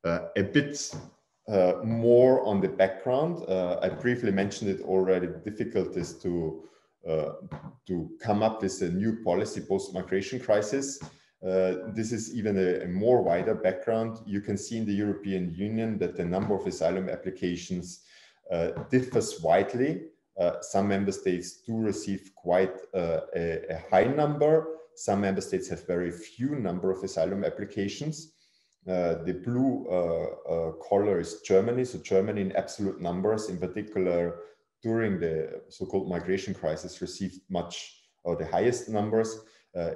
Uh, a bit uh, more on the background. Uh, I briefly mentioned it already, difficulties to, uh, to come up with a new policy post-migration crisis. Uh, this is even a, a, more wider background. You can see in the European Union that the number of asylum applications uh, differs widely. some member states do receive quite a, a high number. Some member states have very few number of asylum applications. Uh, the blue uh, uh, color is Germany. So Germany in absolute numbers, in particular during the so-called migration crisis, received much or the highest numbers.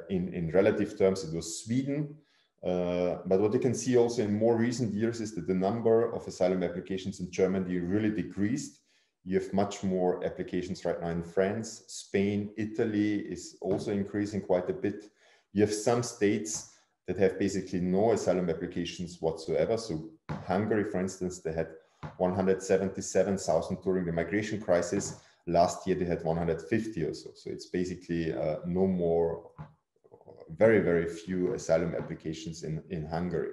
in, in relative terms, it was Sweden. but what you can see also in more recent years is that the number of asylum applications in Germany really decreased. You have much more applications right now in France, Spain, Italy is also increasing quite a bit. You have some states that have basically no asylum applications whatsoever. So Hungary, for instance, they had 177,000 during the migration crisis. Last year they had 150 or so. So it's basically uh, no more, very, very few asylum applications in, in Hungary.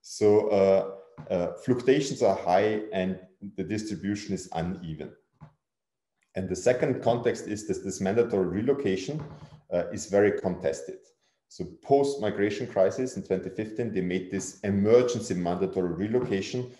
So uh, uh, fluctuations are high and the distribution is uneven. And the second context is that this mandatory relocation uh, is very contested. So post migration crisis in 2015, they made this emergency mandatory relocation.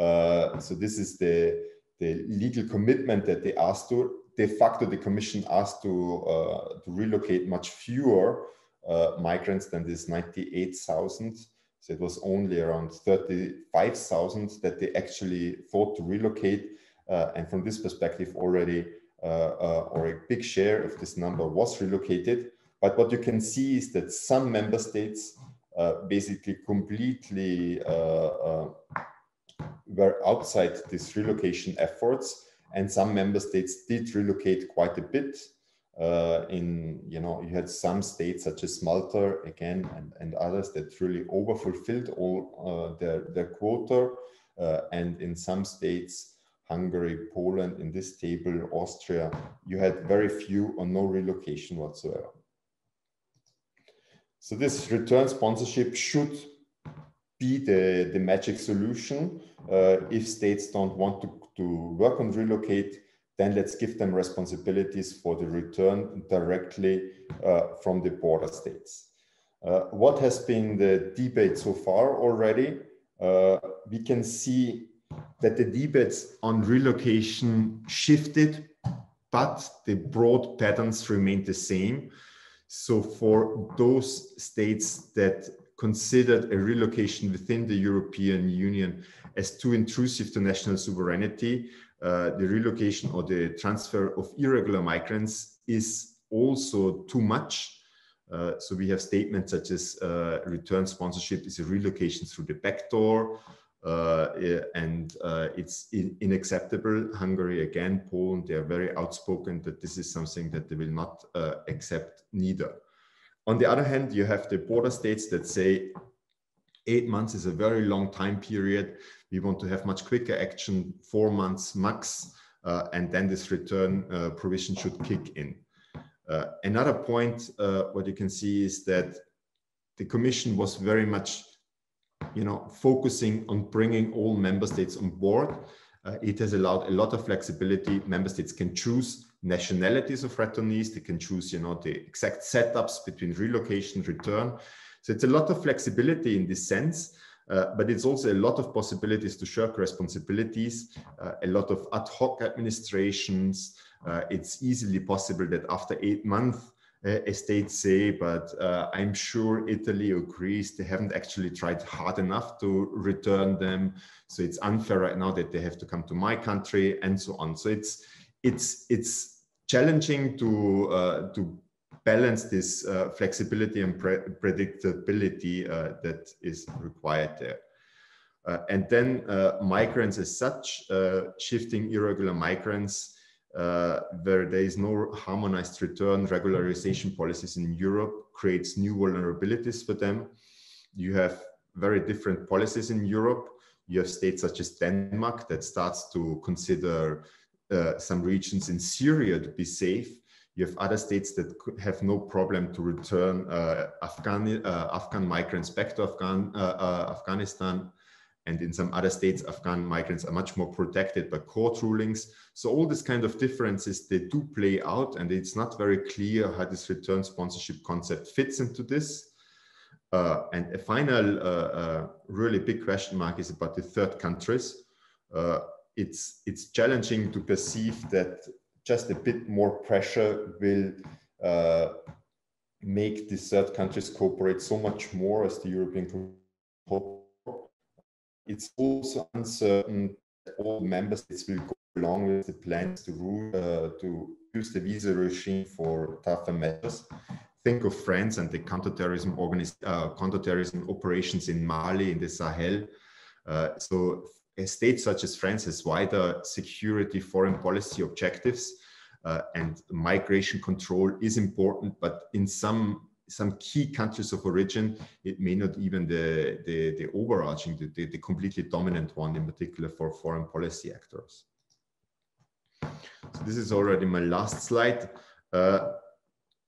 Uh, so this is the, the legal commitment that they asked to. De facto, the commission asked to, uh, to relocate much fewer uh, migrants than this 98,000. So it was only around 35,000 that they actually thought to relocate. Uh, and from this perspective, already uh, uh, or a big share of this number was relocated. But what you can see is that some member states uh, basically completely uh, uh, were outside these relocation efforts, and some member states did relocate quite a bit. Uh, in you know, you had some states such as Malta again, and, and others that really overfulfilled all uh, their their quota, uh, and in some states. Hungary, Poland, in this table, Austria, you had very few or no relocation whatsoever. So this return sponsorship should be the, the magic solution. Uh, if states don't want to, to work on relocate, then let's give them responsibilities for the return directly uh, from the border states. Uh, what has been the debate so far already? Uh, we can see that the debates on relocation shifted, but the broad patterns remain the same. So for those states that considered a relocation within the European Union as too intrusive to national sovereignty, uh, the relocation or the transfer of irregular migrants is also too much. Uh, so we have statements such as uh, return sponsorship is a relocation through the back door, and uh, it's unacceptable. Hungary again, Poland, they are very outspoken that this is something that they will not uh, accept neither. On the other hand, you have the border states that say eight months is a very long time period. We want to have much quicker action, four months max, uh, and then this return uh, provision should kick in. Uh, another point, what you can see is that the Commission was very much you know, focusing on bringing all member states on board. Uh, it has allowed a lot of flexibility. Member states can choose nationalities of returnees. They can choose, you know, the exact setups between relocation, return. So it's a lot of flexibility in this sense. Uh, but it's also a lot of possibilities to shirk responsibilities, uh, a lot of ad hoc administrations. Uh, it's easily possible that after eight months, as states say, but uh, I'm sure Italy or Greece, they haven't actually tried hard enough to return them. So it's unfair right now that they have to come to my country and so on. So it's it's it's challenging to uh, to balance this uh, flexibility and pre predictability uh, that is required there. Uh, and then uh, migrants as such, shifting irregular migrants uh, where there is no harmonized return regularization policies in Europe creates new vulnerabilities for them. You have very different policies in Europe. You have states such as Denmark that starts to consider uh, some regions in Syria to be safe. You have other states that have no problem to return uh, Afghan, uh, Afghan migrants back to Afghan, uh, Afghanistan and in some other states, Afghan migrants are much more protected by court rulings. So all these kind of differences, they do play out and it's not very clear how this return sponsorship concept fits into this. Uh, and a final uh, uh, really big question mark is about the third countries. Uh, it's, it's challenging to perceive that just a bit more pressure will uh, make the third countries cooperate so much more as the European it's also uncertain that all member states will go along with the plans to, rule, uh, to use the visa regime for tougher measures. Think of France and the counterterrorism, uh, counterterrorism operations in Mali, in the Sahel. Uh, so a state such as France has wider security foreign policy objectives uh, and migration control is important, but in some some key countries of origin, it may not even the, the, the overarching, the, the, completely dominant one in particular for foreign policy actors. So this is already my last slide. Uh,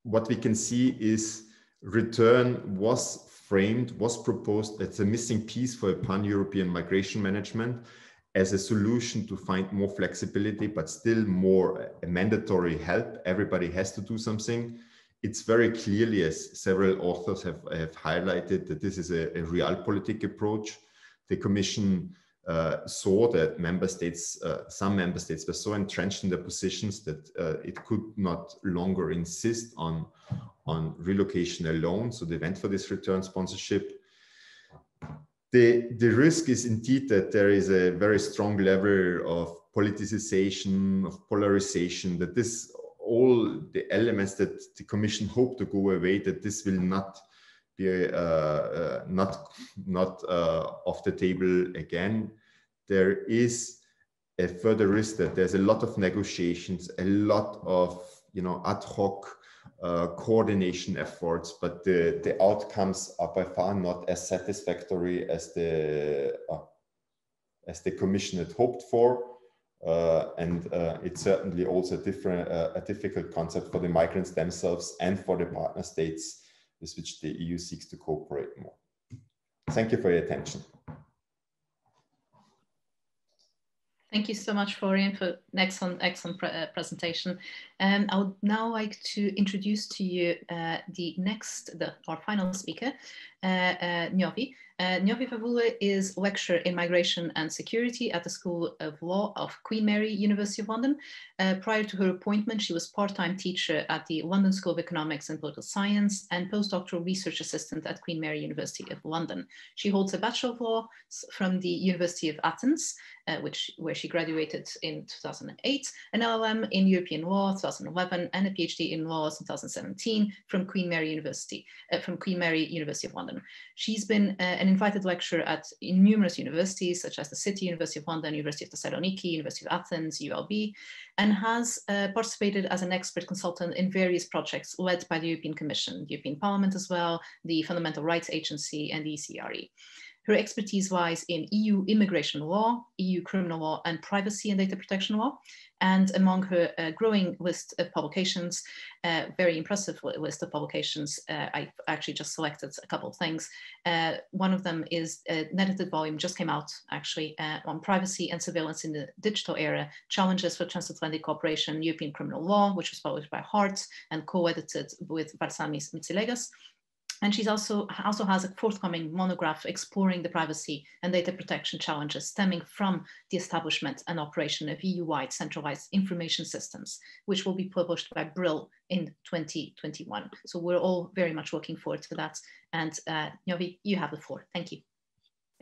what we can see is return was framed, was proposed as a missing piece for a pan-European migration management as a solution to find more flexibility, but still more mandatory help. Everybody has to do something it's very clearly, as several authors have, have highlighted, that this is a, a realpolitik approach. The Commission uh, saw that member states, uh, some member states were so entrenched in their positions that uh, it could not longer insist on, on relocation alone. So they went for this return sponsorship. The, the risk is indeed that there is a very strong level of politicization, of polarization, that this all the elements that the commission hope to go away, that this will not be uh, uh, not not uh, off the table again. There is a further risk that there's a lot of negotiations, a lot of you know ad hoc uh, coordination efforts, but the the outcomes are by far not as satisfactory as the uh, as the commission had hoped for. Uh, and uh, it's certainly also a, different, uh, a difficult concept for the migrants themselves and for the partner states with which the EU seeks to cooperate more. Thank you for your attention. Thank you so much, Florian, for an excellent, excellent pre uh, presentation. And I would now like to introduce to you uh, the next, the, our final speaker, uh, uh, Niovi. Uh, Niovi Vavoula is lecturer in migration and security at the School of Law of Queen Mary University of London. Uh, prior to her appointment, she was part-time teacher at the London School of Economics and Political Science and postdoctoral research assistant at Queen Mary University of London. She holds a Bachelor of Law from the University of Athens, uh, which, where she graduated in 2008, an LLM in European Law 2011, and a PhD in Law 2017 from Queen Mary University, uh, from Queen Mary University of London. She's been uh, an invited lecturer at numerous universities, such as the City University of London, University of Thessaloniki, University of Athens, ULB, and has uh, participated as an expert consultant in various projects led by the European Commission, the European Parliament as well, the Fundamental Rights Agency, and the ECRE. Her expertise lies in EU immigration law, EU criminal law, and privacy and data protection law. And among her uh, growing list of publications, uh, very impressive list of publications, uh, I've actually just selected a couple of things. Uh, one of them is an edited volume, just came out actually, uh, on privacy and surveillance in the digital era, challenges for transatlantic cooperation, European criminal law, which was published by Hart and co-edited with Valsamis Mitsilegas And she's also also has a forthcoming monograph exploring the privacy and data protection challenges stemming from the establishment and operation of EU-wide centralized information systems, which will be published by Brill in 2021. So we're all very much looking forward to that. And uh, you have the floor. Thank you.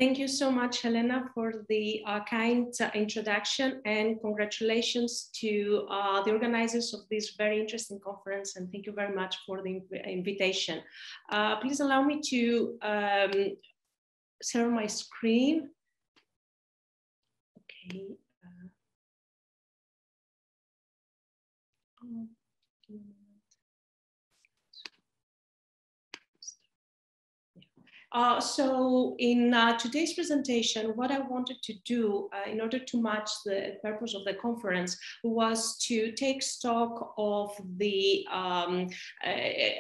Thank you so much, Helena, for the uh, kind uh, introduction and congratulations to uh, the organizers of this very interesting conference and thank you very much for the invitation. Uh, please allow me to um, share my screen. Okay. Uh, so in uh, today's presentation, what I wanted to do uh, in order to match the purpose of the conference was to take stock of the um, uh,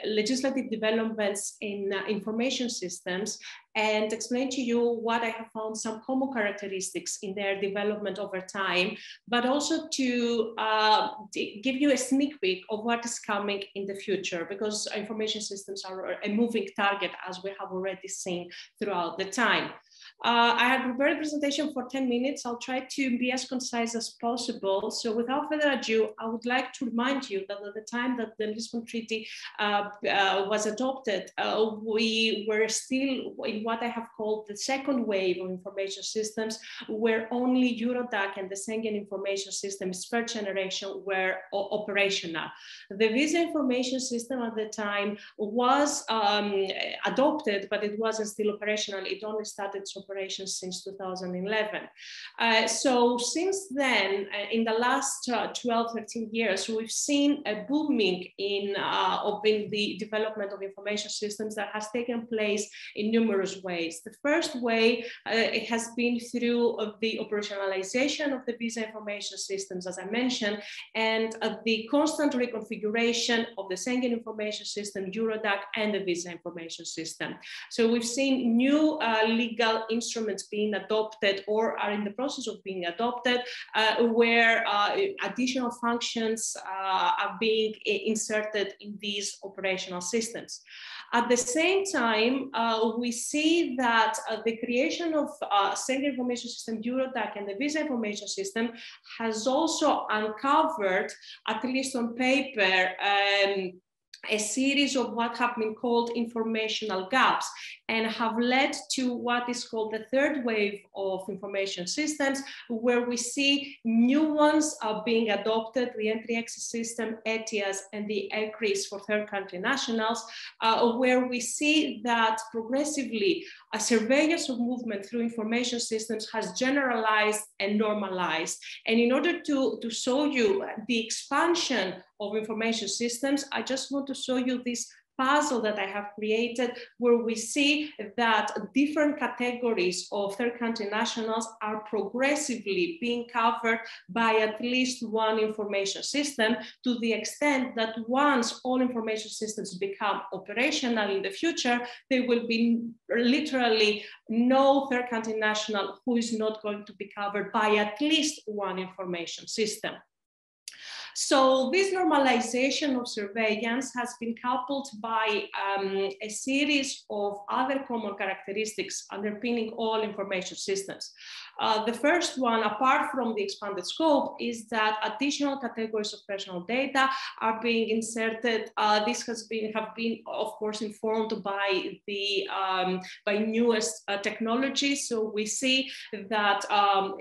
legislative developments in uh, information systems and explain to you what I have found some common characteristics in their development over time, but also to uh, give you a sneak peek of what is coming in the future, because information systems are a moving target, as we have already seen throughout the time. Uh, I have prepared a presentation for 10 minutes. I'll try to be as concise as possible. So without further ado, I would like to remind you that at the time that the Lisbon Treaty uh, uh, was adopted, uh, we were still in what I have called the second wave of information systems, where only Eurodac and the Schengen information system, third generation, were operational. The visa information system at the time was um, adopted, but it wasn't still operational. It only started operations since 2011. Uh, so since then, uh, in the last uh, 12, 13 years, we've seen a booming in, uh, in the development of information systems that has taken place in numerous ways. The first way it has been through the operationalization of the visa information systems, as I mentioned, and the constant reconfiguration of the Schengen information system, Eurodac, and the visa information system. So we've seen new uh, legal instruments being adopted or are in the process of being adopted uh, where uh, additional functions uh, are being inserted in these operational systems. At the same time, uh, we see that uh, the creation of uh, Schengen Information System, Eurodac, and the Visa Information System has also uncovered, at least on paper, um, a series of what have been called informational gaps and have led to what is called the third wave of information systems, where we see new ones are being adopted, the entry exit system, ETIAS, and the ECRIS for third country nationals, uh, where we see that progressively a surveillance of movement through information systems has generalized and normalized. And in order to, to show you the expansion of information systems, I just want to show you this puzzle that I have created where we see that different categories of third country nationals are progressively being covered by at least one information system to the extent that once all information systems become operational in the future, there will be literally no third country national who is not going to be covered by at least one information system. So this normalization of surveillance has been coupled by um, a series of other common characteristics underpinning all information systems. Uh, the first one, apart from the expanded scope, is that additional categories of personal data are being inserted. Uh, this has been have been, of course, informed by the um, by newest uh, technologies. So we see that um,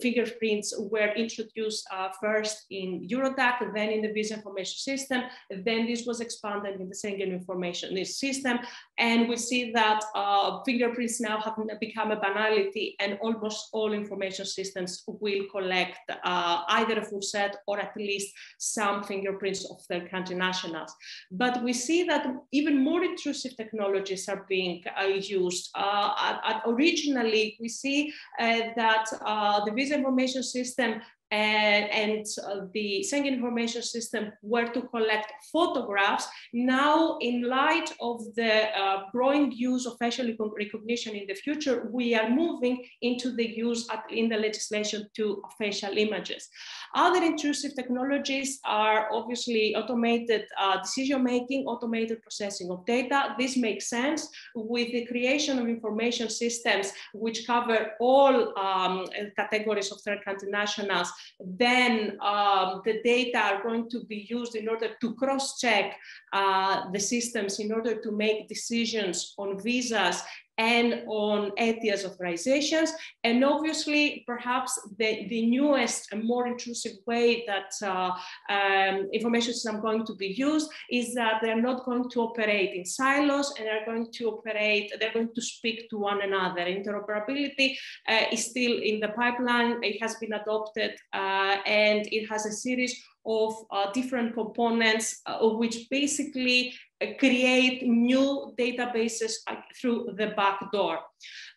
fingerprints were introduced uh, first in Eurodac, then in the visa information system. Then this was expanded in the Schengen information system, and we see that uh, fingerprints now have become a banality, and almost all information systems will collect uh, either a full set or at least some fingerprints of their country nationals. But we see that even more intrusive technologies are being uh, used. Uh, originally, we see uh, that uh, the visa information system and, and uh, the Schengen information system were to collect photographs. Now, in light of the uh, growing use of facial recognition in the future, we are moving into the use at, in the legislation to facial images. Other intrusive technologies are obviously automated uh, decision making, automated processing of data. This makes sense with the creation of information systems which cover all um, categories of third country nationals then um, the data are going to be used in order to cross-check uh, the systems in order to make decisions on visas and on ETIAS authorizations. And obviously, perhaps the, the newest and more intrusive way that uh, um, information systems are going to be used is that they're not going to operate in silos and they're going to operate, they're going to speak to one another. Interoperability uh, is still in the pipeline, it has been adopted, uh, and it has a series of uh, different components, uh, which basically create new databases uh, through the back door.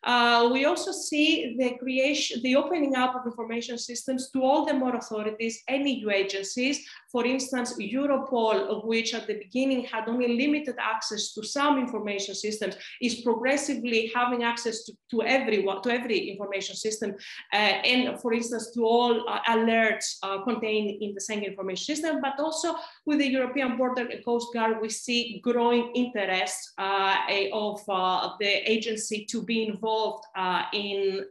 Uh, we also see the creation, the opening up of information systems to all the more authorities and EU agencies. For instance, Europol, which at the beginning had only limited access to some information systems, is progressively having access to, to everyone, to every information system, uh, and for instance, to all uh, alerts uh, contained in the Schengen information system, but also with the European Border and Coast Guard, we see growing interest uh, of uh, the agency to be involved uh, in,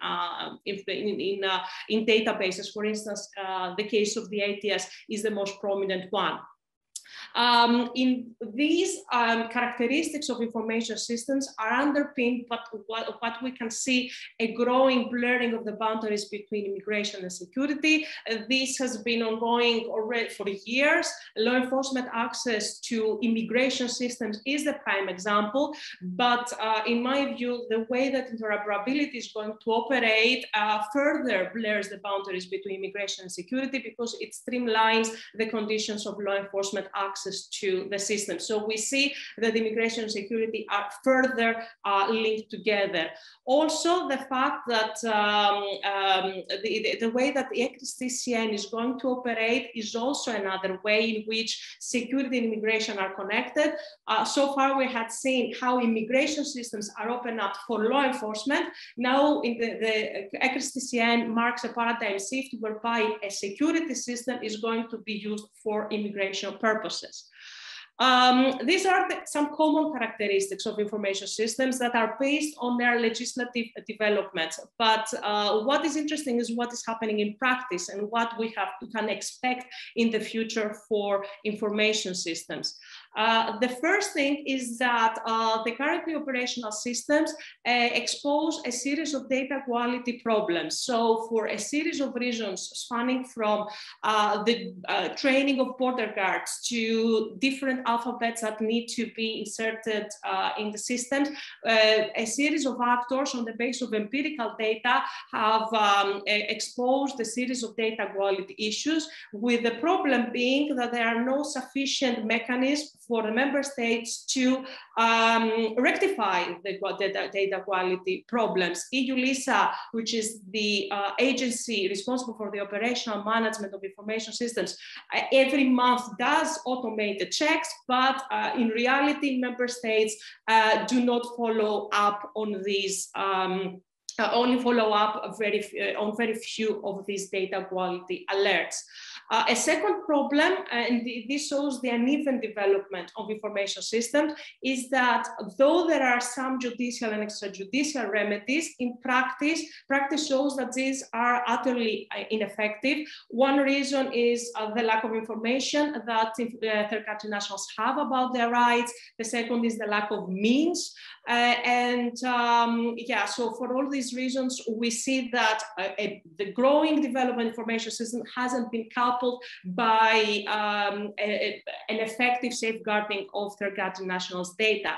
in, in, in, databases. For instance, the case of the ETIAS is the most prominent one. Um, in these um, characteristics of information systems are underpinned but what, what we can see a growing blurring of the boundaries between immigration and security. Uh, this has been ongoing already for years. Law enforcement access to immigration systems is the prime example, but uh, in my view, the way that interoperability is going to operate uh, further blurs the boundaries between immigration and security because it streamlines the conditions of law enforcement access to the system. So we see that immigration and security are further uh, linked together. Also, the fact that um, um, the, the, way that the ECRIS-TCN is going to operate is also another way in which security and immigration are connected. Uh, so far, we had seen how immigration systems are open up for law enforcement. Now, in the, the ECRIS-TCN marks a paradigm shift whereby a security system is going to be used for immigration purposes Um, these are the, some common characteristics of information systems that are based on their legislative development. But uh, what is interesting is what is happening in practice and what we have can expect in the future for information systems. Uh, the first thing is that uh, the currently operational systems uh, expose a series of data quality problems. So for a series of reasons spanning from uh, the uh, training of border guards to different alphabets that need to be inserted in the systems, a series of actors on the basis of empirical data have um, exposed a series of data quality issues with the problem being that there are no sufficient mechanisms for the member states to um, rectify the data, data, quality problems. EU-LISA, which is the uh, agency responsible for the operational management of information systems, uh, every month does automated checks, but uh, in reality, member states uh, do not follow up on these um, uh, only follow up very, uh, on very few of these data quality alerts. Uh, a second problem, and this shows the uneven development of information systems, is that though there are some judicial and extrajudicial remedies, in practice, practice shows that these are utterly uh, ineffective. One reason is uh, the lack of information that uh, third country nationals have about their rights. The second is the lack of means. Uh, and um, yeah, so for all these reasons, we see that uh, a, the growing development information system hasn't been coupled by um, a, a, an effective safeguarding of third country nationals' data.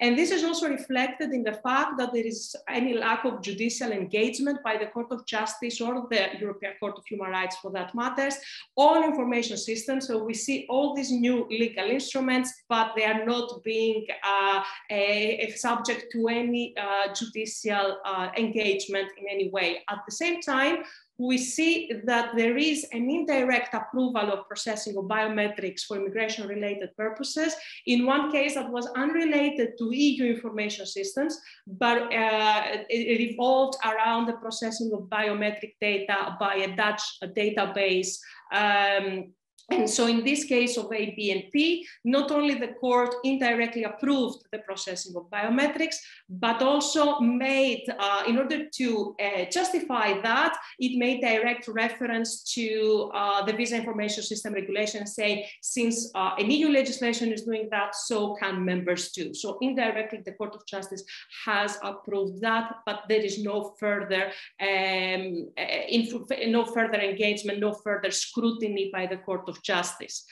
And this is also reflected in the fact that there is any lack of judicial engagement by the Court of Justice or the European Court of Human Rights for that matters on information systems. So we see all these new legal instruments, but they are not being uh, a, a subject to any uh, judicial uh, engagement in any way. At the same time, we see that there is an indirect approval of processing of biometrics for immigration related purposes. In one case that was unrelated to EU information systems, but uh, it, it revolved around the processing of biometric data by a Dutch database um, and so in this case of ABNP, not only the court indirectly approved the processing of biometrics, but also made, uh, in order to uh, justify that, it made direct reference to uh, the visa information system regulation saying, since uh, an EU legislation is doing that, so can members too. So indirectly, the Court of Justice has approved that, but there is no further, um, uh, no further engagement, no further scrutiny by the Court of justice.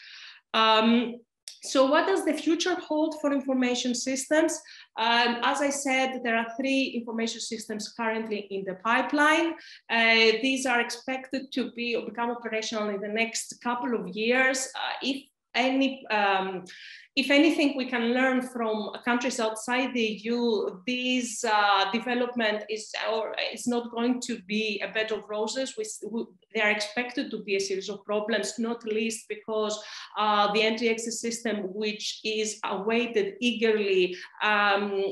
Um, so what does the future hold for information systems? Um, as I said, there are three information systems currently in the pipeline. Uh, these are expected to be become operational in the next couple of years. Uh, if any um, if anything we can learn from countries outside the EU, this uh, development is or is not going to be a bed of roses. We, we, they are expected to be a series of problems, not least because uh, the entry exit system, which is awaited eagerly, um,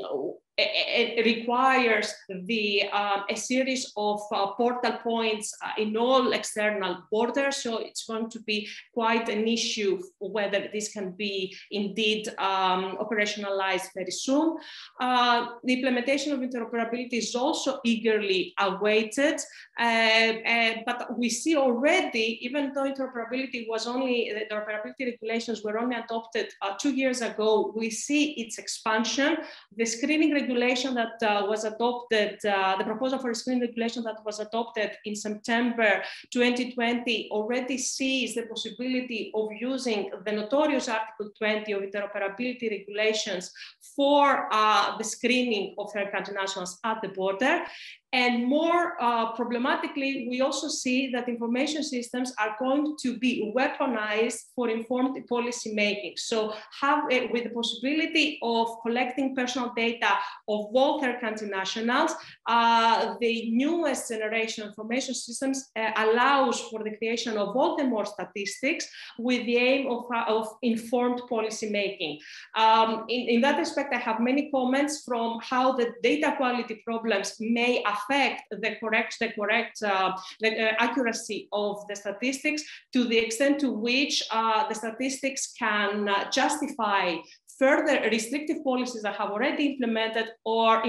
it requires the um, a series of uh, portal points uh, in all external borders. So it's going to be quite an issue whether this can be indeed um, operationalized very soon. Uh, the implementation of interoperability is also eagerly awaited, uh, uh, but we see already, even though interoperability was only, the interoperability regulations were only adopted uh, two years ago, we see its expansion. The screening regulation that uh, was adopted, uh, the proposal for screening regulation that was adopted in September 2020 already sees the possibility of using the notorious Article 20 of interoperability regulations for uh, the screening of third country nationals at the border. And more uh, problematically, we also see that information systems are going to be weaponized for informed policy making. So have uh, with the possibility of collecting personal data of all third country nationals, uh, the newest generation information systems uh, allows for the creation of all the more statistics with the aim of, uh, of informed policy making. Um, in, in that respect, I have many comments from how the data quality problems may affect affect the correct, the correct uh, the, uh, accuracy of the statistics to the extent to which uh, the statistics can uh, justify further restrictive policies that have already implemented or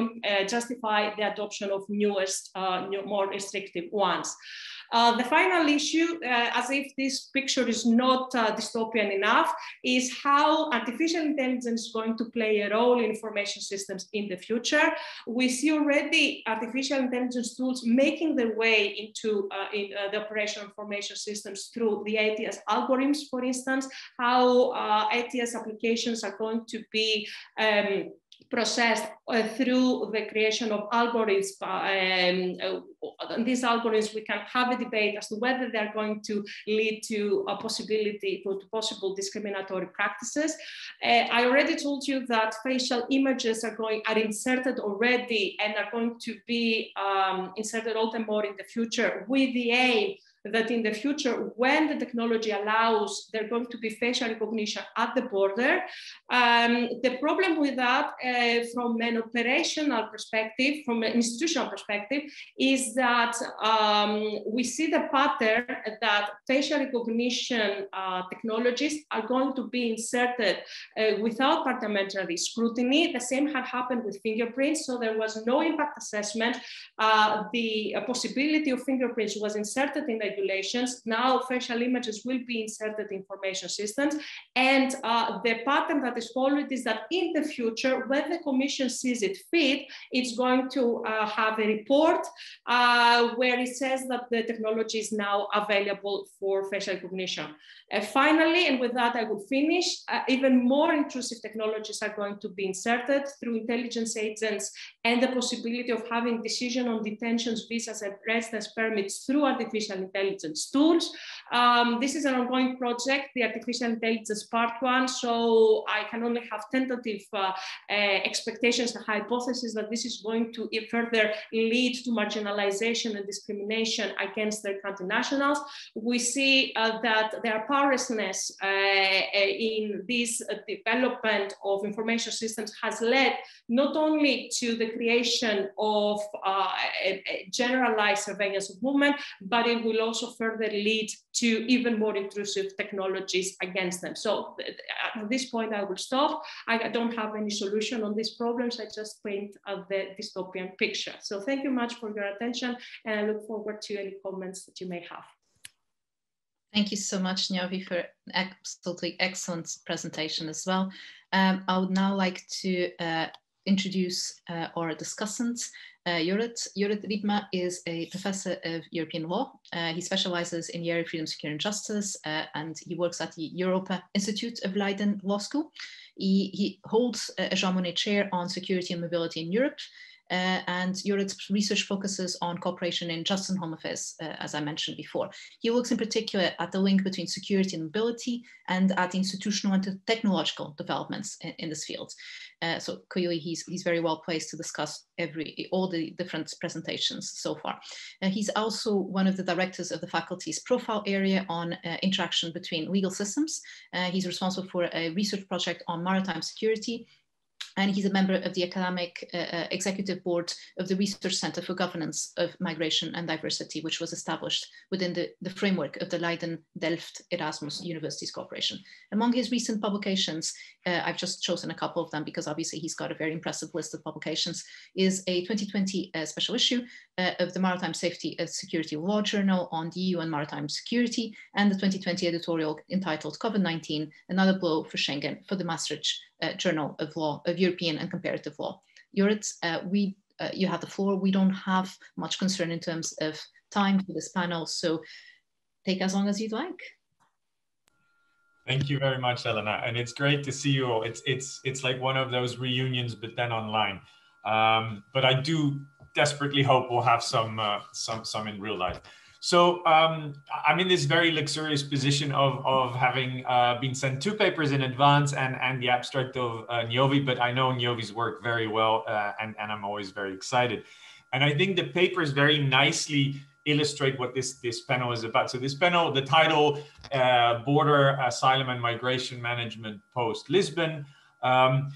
justify the adoption of newest, new, more restrictive ones. Uh, the final issue, uh, as if this picture is not uh, dystopian enough, is how artificial intelligence is going to play a role in information systems in the future. We see already artificial intelligence tools making their way into uh, in, uh, the operation information systems through the ETIAS algorithms, for instance, how ETIAS applications are going to be um, processed uh, through the creation of algorithms. Um, these algorithms, we can have a debate as to whether they're going to lead to a possibility to, possible discriminatory practices. Uh, I already told you that facial images are going are inserted already and are going to be um, inserted all the more in the future with the aim that in the future, when the technology allows, there are going to be facial recognition at the border. Um, the problem with that, uh, from an operational perspective, from an institutional perspective, is that um, we see the pattern that facial recognition uh, technologies are going to be inserted uh, without parliamentary scrutiny. The same had happened with fingerprints, so there was no impact assessment. Uh, the uh, possibility of fingerprints was inserted in the regulations. Now facial images will be inserted in information systems. And uh, the pattern that is followed is that in the future, when the commission sees it fit, it's going to uh, have a report uh, where it says that the technology is now available for facial recognition. Finally, and with that I will finish, uh, even more intrusive technologies are going to be inserted through intelligence agents and the possibility of having decision on detentions, visas, and residence permits through artificial intelligence intelligence tools. Um, this is an ongoing project, the artificial intelligence part one, so I can only have tentative uh, uh, expectations and hypotheses that this is going to further lead to marginalization and discrimination against their country nationals. We see uh, that their powerlessness uh, in this development of information systems has led not only to the creation of uh, generalized surveillance of movement, but it will also further lead to even more intrusive technologies against them. So at this point, I will stop. I don't have any solution on these problems. I just paint uh, the dystopian picture. So thank you much for your attention, and I look forward to any comments that you may have. Thank you so much, Niovi, for absolutely excellent presentation as well. Um, I would now like to uh, introduce uh, our discussants. Uh, Jorrit Rijpma is a professor of European law. Uh, he specializes in the area of freedom, security, and justice, uh, and he works at the Europa Institute of Leiden Law School. He, he holds a Jean Monnet Chair on Security and Mobility in Europe, uh, and Jorrit's research focuses on cooperation in justice and home affairs, uh, as I mentioned before. He looks in particular at the link between security and mobility and at institutional and technological developments in, in this field. Uh, so clearly he's, he's very well placed to discuss every all the different presentations so far. Uh, he's also one of the directors of the faculty's profile area on uh, interaction between legal systems. Uh, he's responsible for a research project on maritime security and he's a member of the academic uh, uh, executive board of the Research Center for Governance of Migration and Diversity, which was established within the, the framework of the Leiden Delft Erasmus Universities Cooperation. Among his recent publications, uh, I've just chosen a couple of them because obviously he's got a very impressive list of publications, is a 2020 uh, special issue uh, of the Maritime Safety and Security Law Journal on the EU and maritime security, and the 2020 editorial entitled COVID-19, Another Blow for Schengen for the Maastricht uh, Journal of Law, of European and Comparative Law. Uh, we, uh, you have the floor. We don't have much concern in terms of time for this panel, so take as long as you'd like. Thank you very much, Elena, and it's great to see you all. It's it's it's like one of those reunions, but then online. Um, but I do desperately hope we'll have some uh, some some in real life. So um, I'm in this very luxurious position of, of having uh, been sent two papers in advance and, and the abstract of uh, Niovi, but I know Niovi's work very well uh, and, and I'm always very excited. And I think the papers very nicely illustrate what this, this panel is about. So this panel, the title, uh, Border Asylum and Migration Management Post-Lisbon, um,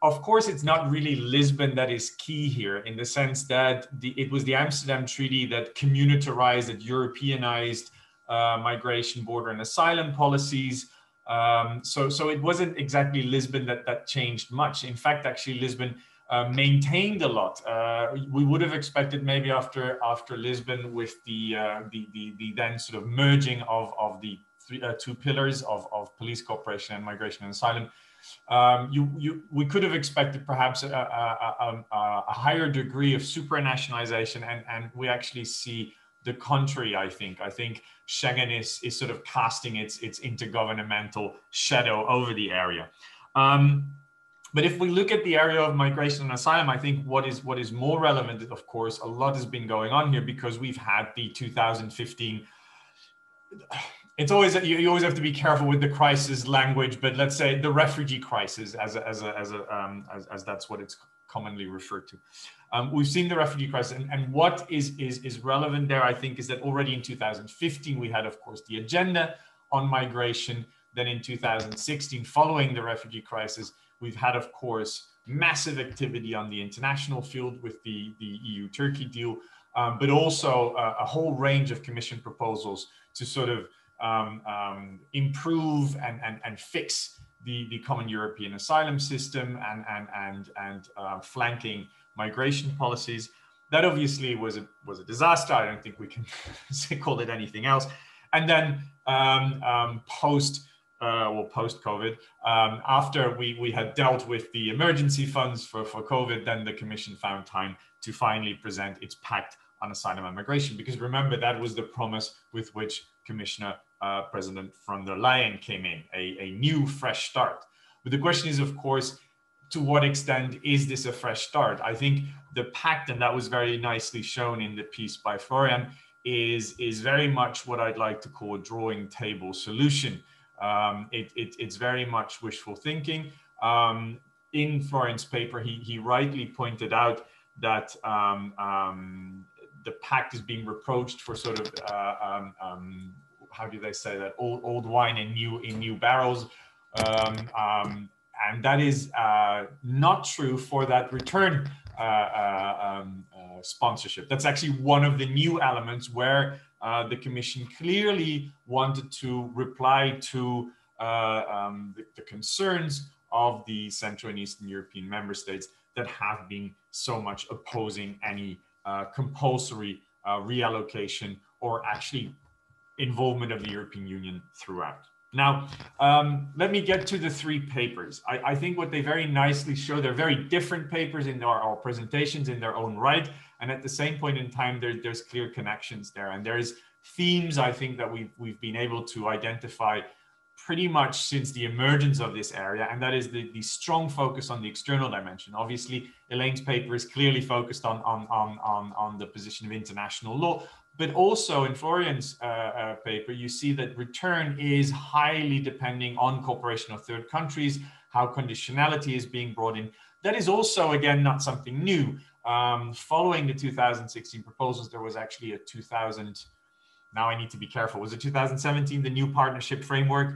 of course, it's not really Lisbon that is key here in the sense that the, it was the Amsterdam Treaty that communitarized, that Europeanized uh, migration, border, and asylum policies. Um, so, so it wasn't exactly Lisbon that, that changed much. In fact, actually, Lisbon uh, maintained a lot. Uh, we would have expected maybe after after Lisbon with the uh, the, the, the then sort of merging of of the three, uh, two pillars of, of police cooperation and migration and asylum um, you, you, we could have expected perhaps a, a, a, a, higher degree of supranationalization, and, and we actually see the contrary, I think. I think Schengen is, is sort of casting its, its intergovernmental shadow over the area. Um, but if we look at the area of migration and asylum, I think what is what is more relevant, of course, a lot has been going on here because we've had the 2015 it's always you, you, always have to be careful with the crisis language, but let's say the refugee crisis, as a, as a, as a um, as, as that's what it's commonly referred to. Um, we've seen the refugee crisis, and, and what is, is is relevant there, I think, is that already in 2015 we had, of course, the agenda on migration. Then in 2016, following the refugee crisis, we've had, of course, massive activity on the international field with the the EU-Turkey deal, um, but also a, a whole range of Commission proposals to sort of um, um, improve and, and, and fix the, the common European asylum system and, and, and, and uh, flanking migration policies. That obviously was a, was a disaster. I don't think we can call it anything else. And then um, um post, uh, well, post COVID, um, after we, we had dealt with the emergency funds for, for COVID, then the Commission found time to finally present its pact on asylum and migration. Because remember, that was the promise with which Commissioner uh, President von der Leyen came in, a, a new fresh start. But the question is, of course, to what extent is this a fresh start? I think the pact, and that was very nicely shown in the piece by Florian, is, is very much what I'd like to call a drawing table solution. Um, it, it, it's very much wishful thinking. Um, in Florian's paper, he, he rightly pointed out that um, um, the pact is being reproached for sort of uh, um, um, how do they say that old old wine in new in new barrels, um, um, and that is uh, not true for that return uh, uh, uh, sponsorship. That's actually one of the new elements where uh, the Commission clearly wanted to reply to um, the, the concerns of the Central and Eastern European member states that have been so much opposing any uh, compulsory uh, reallocation or actually involvement of the European Union throughout. Now, um, let me get to the three papers. I, I, think what they very nicely show, they're very different papers in our, our, presentations in their own right. And at the same point in time, there, there's clear connections there. And there's themes, I think, that we've, we've been able to identify pretty much since the emergence of this area, and that is the, the strong focus on the external dimension. Obviously, Elaine's paper is clearly focused on, on, on, on, on the position of international law, but also in Florian's uh, uh, paper, you see that return is highly depending on cooperation of third countries, how conditionality is being brought in. That is also, again, not something new. Um, following the 2016 proposals, there was actually a 2000, now I need to be careful, was it 2017, the new partnership framework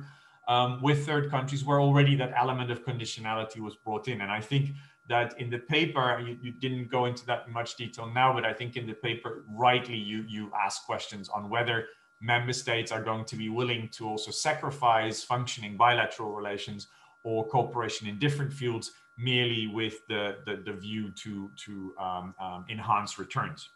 um, with third countries where already that element of conditionality was brought in. And I think that in the paper, you, you, didn't go into that much detail now, but I think in the paper, rightly, you, you ask questions on whether member states are going to be willing to also sacrifice functioning bilateral relations or cooperation in different fields merely with the, the, the view to, to um, um, enhance returns.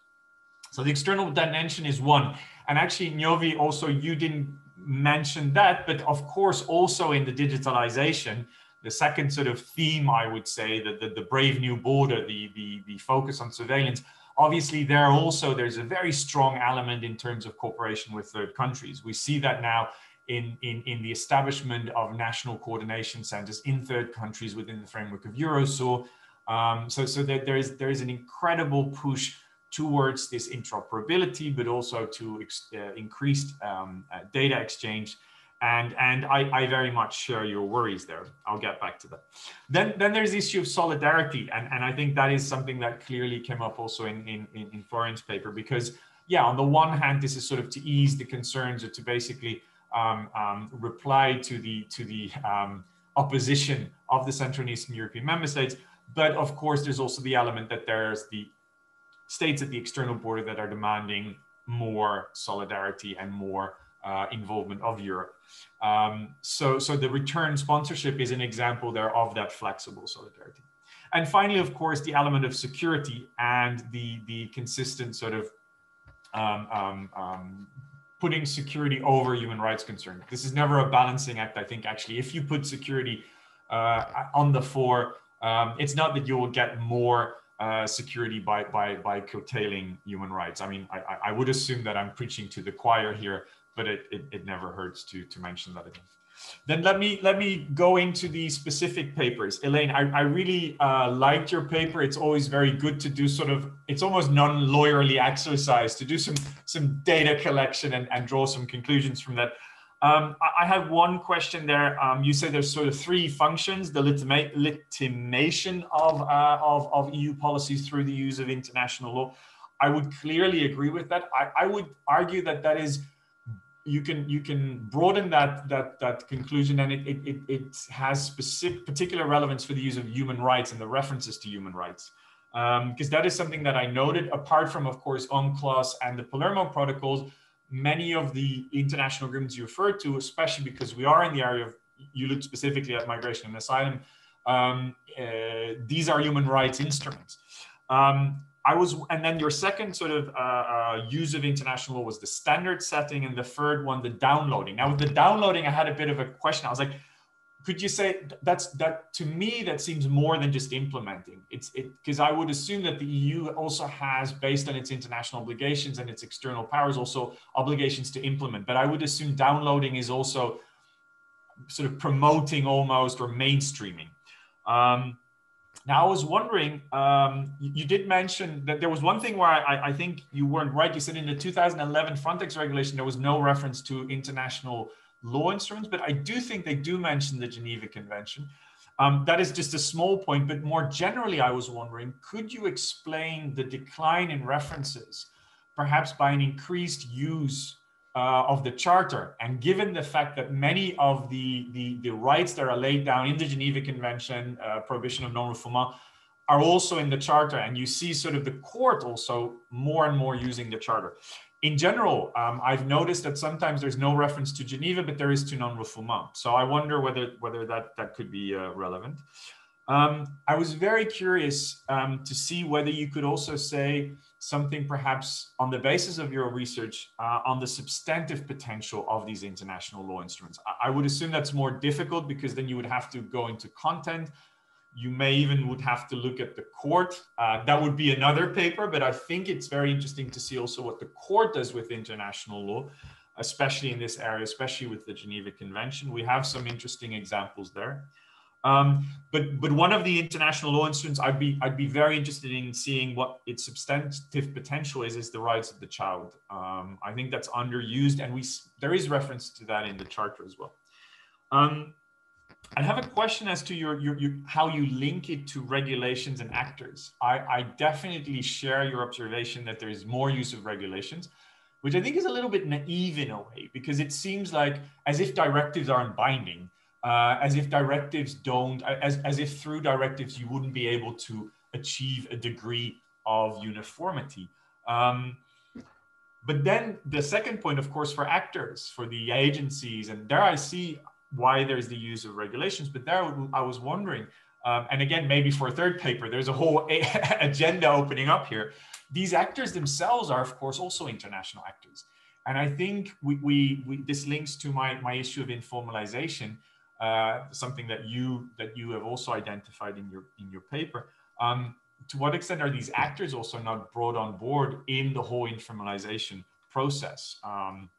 So the external dimension is one. And actually, Niovi, also you didn't mention that, but of course, also in the digitalization, the second sort of theme, I would say, that the, the, brave new border, the, the, the focus on surveillance, obviously there also, there's a very strong element in terms of cooperation with third countries. We see that now in, in, in the establishment of national coordination centers in third countries within the framework of Eurosur. Um, so so there, there, is, there is an incredible push towards this interoperability, but also to uh, increased um, uh, data exchange and and I, I very much share your worries there. I'll get back to that. Then then there's the issue of solidarity, and and I think that is something that clearly came up also in in in, paper because yeah, on the one hand, this is sort of to ease the concerns or to basically um, um, reply to the to the um, opposition of the Central and Eastern European member states. But of course, there's also the element that there's the states at the external border that are demanding more solidarity and more uh, involvement of Europe. Um, so, so the return sponsorship is an example there of that flexible solidarity. And finally, of course, the element of security and the, the consistent sort of um, um, um, putting security over human rights concerns. This is never a balancing act, I think, actually. If you put security uh, on the fore, um, it's not that you will get more uh, security by, by, by curtailing human rights. I mean, I, I would assume that I'm preaching to the choir here, but it, it, it never hurts to, to mention that again. Then let me let me go into the specific papers. Elaine, I, I really uh, liked your paper. It's always very good to do sort of, it's almost non-lawyerly exercise to do some, some data collection and, and draw some conclusions from that. Um, I, I have one question there. Um, you said there's sort of three functions, the legitima legitimation of, uh, of, of EU policies through the use of international law. I would clearly agree with that. I, I would argue that that is you can you can broaden that that that conclusion and it it, it has specific particular relevance for the use of human rights and the references to human rights because um, that is something that I noted apart from of course UNCLOS and the Palermo protocols many of the international agreements you referred to especially because we are in the area of you looked specifically at migration and asylum um, uh, these are human rights instruments um, I was, and then your second sort of uh, uh, use of international law was the standard setting, and the third one, the downloading. Now, with the downloading, I had a bit of a question. I was like, could you say that's that to me that seems more than just implementing. It's it because i would assume that the eu also has based on its international obligations and its external powers also obligations to implement. But i would assume downloading is also sort of promoting almost or mainstreaming. Um, now, I was wondering, um, you did mention that there was one thing where I, I, think you weren't right. You said in the 2011 Frontex regulation, there was no reference to international law instruments, but I do think they do mention the Geneva Convention. Um, that is just a small point, but more generally, I was wondering, could you explain the decline in references, perhaps by an increased use uh, of the charter. And given the fact that many of the, the, the, rights that are laid down in the Geneva Convention, uh, prohibition of non-refoulement, are also in the charter. And you see sort of the court also more and more using the charter. In general, um, I've noticed that sometimes there's no reference to Geneva, but there is to non-refoulement. So I wonder whether, whether that, that could be uh, relevant. Um, I was very curious um, to see whether you could also say something perhaps on the basis of your research uh, on the substantive potential of these international law instruments. I, I, would assume that's more difficult because then you would have to go into content. You may even would have to look at the court. Uh, that would be another paper, but I think it's very interesting to see also what the court does with international law, especially in this area, especially with the Geneva Convention. We have some interesting examples there. Um, but but one of the international law instruments I'd be I'd be very interested in seeing what its substantive potential is is the rights of the child. Um, I think that's underused, and we there is reference to that in the charter as well. Um, I have a question as to your, your, your, how you link it to regulations and actors. I, I definitely share your observation that there is more use of regulations, which I think is a little bit naive in a way because it seems like as if directives aren't binding uh, as if directives don't, as, as if through directives you wouldn't be able to achieve a degree of uniformity. Um, but then the second point, of course, for actors, for the agencies, and there I see why there's the use of regulations, but there I was wondering, um, and again, maybe for a third paper, there's a whole agenda opening up here. These actors themselves are, of course, also international actors. And I think we, we, we this links to my, my issue of informalization uh, something that you that you have also identified in your in your paper. Um, to what extent are these actors also not brought on board in the whole informalization process? Um,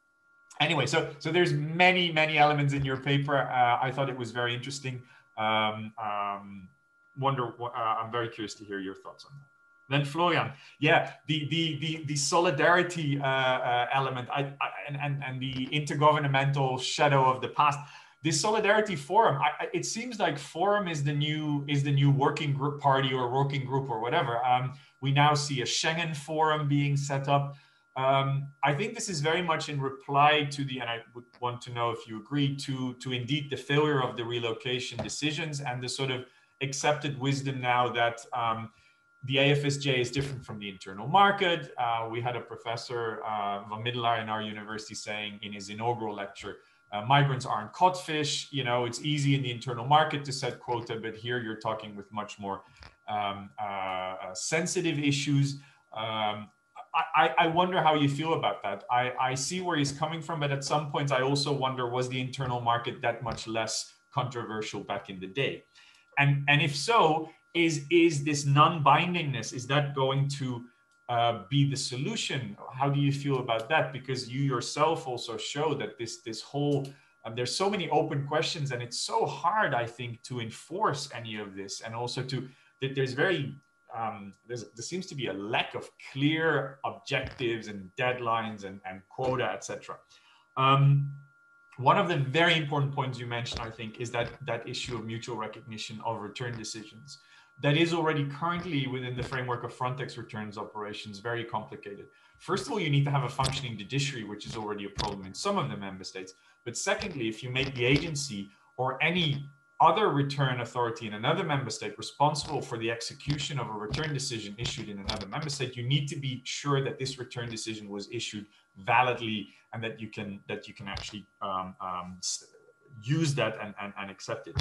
anyway, so so there's many many elements in your paper. Uh, I thought it was very interesting. Um, um, wonder. Uh, I'm very curious to hear your thoughts on that. Then Florian, yeah, the the the, the solidarity uh, uh, element, I, I, and, and and the intergovernmental shadow of the past this solidarity forum I, it seems like forum is the new is the new working group party or working group or whatever um, we now see a schengen forum being set up um, i think this is very much in reply to the and i would want to know if you agree to to indeed the failure of the relocation decisions and the sort of accepted wisdom now that um, the AFSJ is different from the internal market. Uh, we had a professor, uh, Van Middelaar in our university saying in his inaugural lecture, uh, migrants aren't caught fish. You know, it's easy in the internal market to set quota, but here you're talking with much more um, uh, uh, sensitive issues. Um, I, I, wonder how you feel about that. I, I see where he's coming from, but at some points I also wonder was the internal market that much less controversial back in the day? And, and if so, is, is this non-bindingness, is that going to uh, be the solution. How do you feel about that? Because you yourself also show that this this whole um, there's so many open questions, and it's so hard, I think, to enforce any of this, and also to that there's very um, there seems to be a lack of clear objectives and deadlines and, and quota, etc. Um, one of the very important points you mentioned, I think, is that that issue of mutual recognition of return decisions that is already currently within the framework of Frontex returns operations very complicated. First of all, you need to have a functioning judiciary, which is already a problem in some of the member states. But secondly, if you make the agency or any other return authority in another member state responsible for the execution of a return decision issued in another member state, you need to be sure that this return decision was issued validly and that you can that you can actually um, um, use that and, and, and accept it.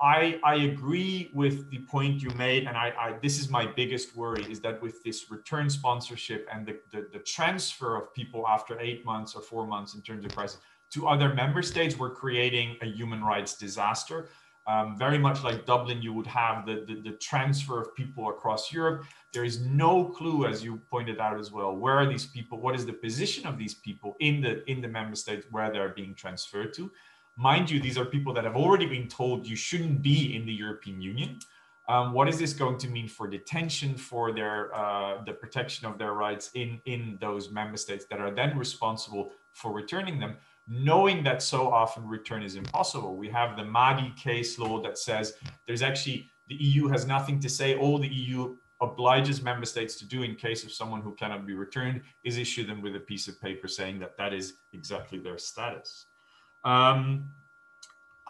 I, I agree with the point you made, and I, I, this is my biggest worry is that with this return sponsorship and the, the, the, transfer of people after eight months or four months in terms of crisis to other member states, we're creating a human rights disaster. Um, very much like Dublin, you would have the, the, the transfer of people across Europe. There is no clue, as you pointed out as well, where are these people? What is the position of these people in the in the member states where they're being transferred to? Mind you, these are people that have already been told you shouldn't be in the European Union. Um, what is this going to mean for detention, for their uh, the protection of their rights in in those member states that are then responsible for returning them? Knowing that so often return is impossible, we have the Mahdi case law that says there's actually the EU has nothing to say. All the EU obliges member states to do in case of someone who cannot be returned is issue them with a piece of paper saying that that is exactly their status. Um,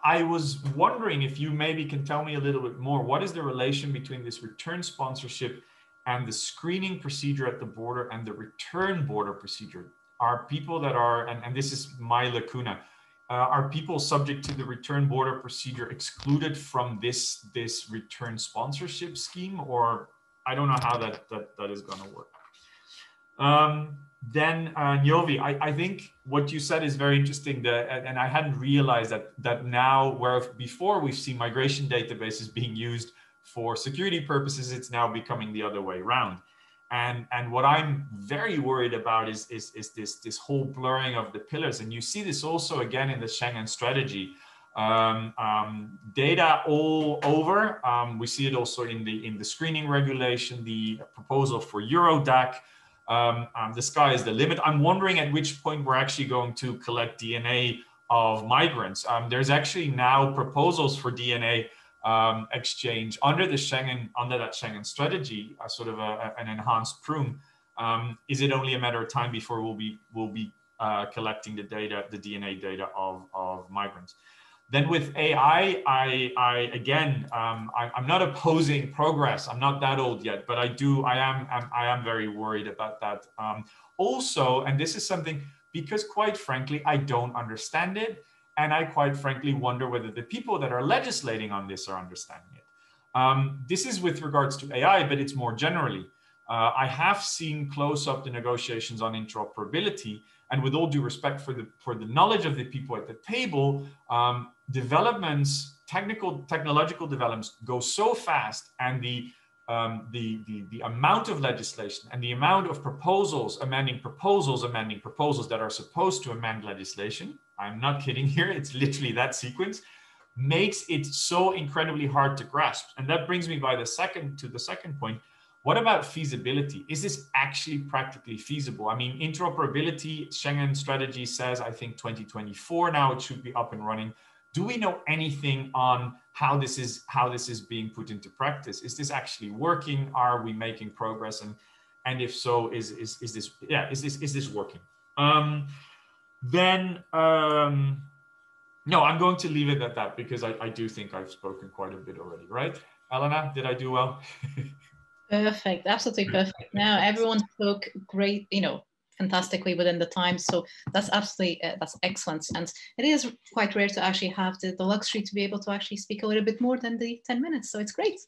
I was wondering if you maybe can tell me a little bit more. What is the relation between this return sponsorship and the screening procedure at the border and the return border procedure? Are people that are, and, and this is my lacuna, uh, are people subject to the return border procedure excluded from this, this return sponsorship scheme? Or I don't know how that, that, that is going to work. Um, then uh, Niovi, I, I think what you said is very interesting. That, and I hadn't realized that that now, where before we've seen migration databases being used for security purposes, it's now becoming the other way around. And and what I'm very worried about is is, is this this whole blurring of the pillars. And you see this also again in the Schengen strategy. Um, um, data all over. Um, we see it also in the in the screening regulation, the proposal for Eurodac um, um, the sky is the limit. I'm wondering at which point we're actually going to collect DNA of migrants. Um, there's actually now proposals for DNA um, exchange under the Schengen, under that Schengen strategy, a sort of a, an enhanced Prüm. Um, is it only a matter of time before we'll be we'll be uh, collecting the data, the DNA data of, of migrants? Then with AI, I, I again, um, I, am not opposing progress. I'm not that old yet, but I do, I am, I'm, I am very worried about that. Um, also, and this is something because quite frankly, I don't understand it. And I quite frankly wonder whether the people that are legislating on this are understanding it. Um, this is with regards to AI, but it's more generally. Uh, I have seen close up the negotiations on interoperability, and with all due respect for the for the knowledge of the people at the table, um, developments, technical, technological developments go so fast and the, um, the, the, the amount of legislation and the amount of proposals, amending proposals, amending proposals that are supposed to amend legislation, I'm not kidding here, it's literally that sequence, makes it so incredibly hard to grasp. And that brings me by the second to the second point. What about feasibility? Is this actually practically feasible? I mean, interoperability, Schengen strategy says, I think 2024 now it should be up and running do we know anything on how this is how this is being put into practice is this actually working are we making progress and and if so is is, is this yeah is this is this working um then um no i'm going to leave it at that because i, I do think i've spoken quite a bit already right elena did i do well perfect absolutely perfect now everyone spoke great you know fantastically within the time. So that's absolutely uh, that's excellent, and it is quite rare to actually have the, the luxury to be able to actually speak a little bit more than the ten minutes. So it's great.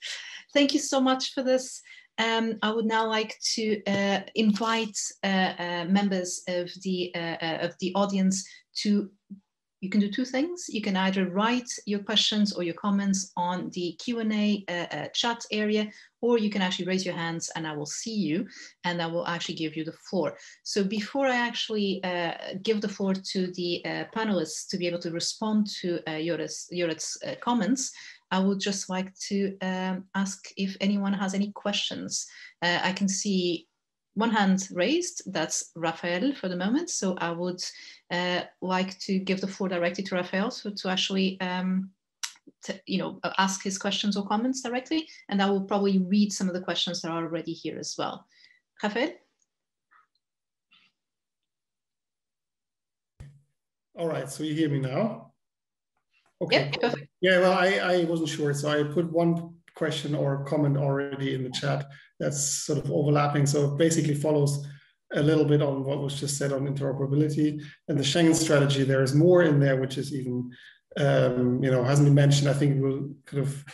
Thank you so much for this. Um, I would now like to uh, invite uh, uh members of the uh, uh, of the audience to you can do two things. You can either write your questions or your comments on the Q&A chat area, or you can actually raise your hands and I will see you and I will actually give you the floor. So before I actually uh, give the floor to the uh, panelists to be able to respond to uh, uh, comments, I would just like to um, ask if anyone has any questions. I can see one hand raised, that's Raphael for the moment. So I would uh, like to give the floor directly to Raphael so to actually um, to, you know, ask his questions or comments directly. And I will probably read some of the questions that are already here as well. Raphael? All right, so you hear me now? Okay. Yeah, perfect. Yeah, well, I, I wasn't sure. So I put one question or comment already in the chat that's sort of overlapping. So it basically follows a little bit on what was just said on interoperability and the Schengen strategy. There is more in there, which is even, um, you know, hasn't been mentioned. I think will kind of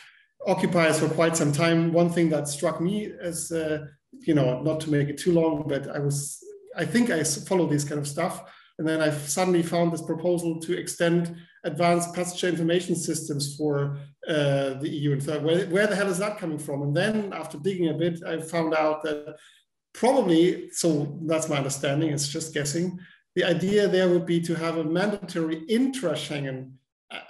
occupy us for quite some time. One thing that struck me as, uh, you know, not to make it too long, but I was, I think I follow this kind of stuff. And then I suddenly found this proposal to extend advanced passenger information systems for uh, the EU. And thought, where, where the hell is that coming from? And then after digging a bit, I found out that probably, so that's my understanding, it's just guessing, the idea there would be to have a mandatory intra-Schengen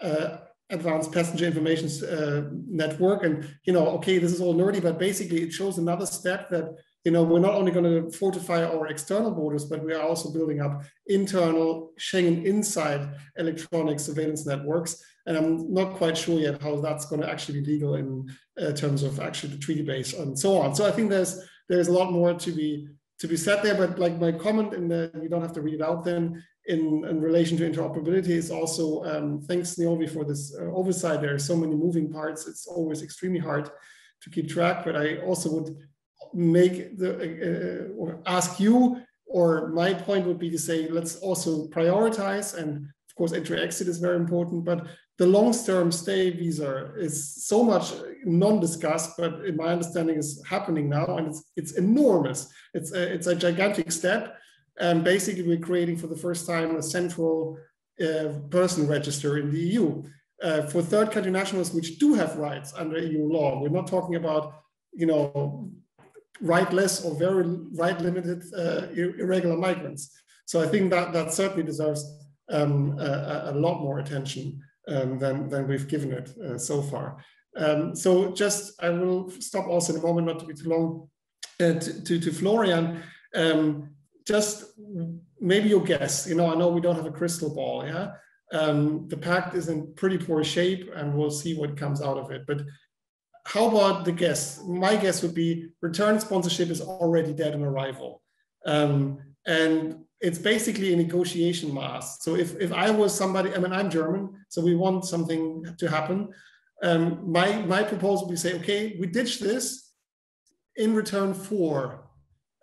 uh, advanced passenger information uh, network. And, you know, okay, this is all nerdy, but basically it shows another step that, you know, we're not only going to fortify our external borders, but we are also building up internal Schengen inside electronic surveillance networks. And I'm not quite sure yet how that's going to actually be legal in uh, terms of actually the treaty base and so on. So I think there's there's a lot more to be to be said there. But like my comment in the, you don't have to read it out then, in, in relation to interoperability is also, um, thanks Niovi for this uh, oversight. There are so many moving parts. It's always extremely hard to keep track, but I also would make the, uh, or ask you, or my point would be to say, let's also prioritize. And of course, entry exit is very important, but the long-term stay visa is so much non-discussed, but in my understanding is happening now, and it's it's enormous. It's a, it's a gigantic step, and basically, we're creating for the first time a central uh, person register in the EU uh, for third country nationals which do have rights under EU law. We're not talking about, you know, rightless or very right limited uh, irregular migrants. So I think that that certainly deserves um, a, a, lot more attention um, than, than we've given it uh, so far. Um, so just, I will stop also in a moment, not to be too long, uh, to, to, to, Florian. Um, just maybe your guess. You know, I know we don't have a crystal ball. Yeah, um, the pact is in pretty poor shape, and we'll see what comes out of it. But how about the guess? My guess would be return sponsorship is already dead on arrival, um, and it's basically a negotiation mass. So if if I was somebody, I mean, I'm German, so we want something to happen. Um, my my proposal would be say, okay, we ditch this in return for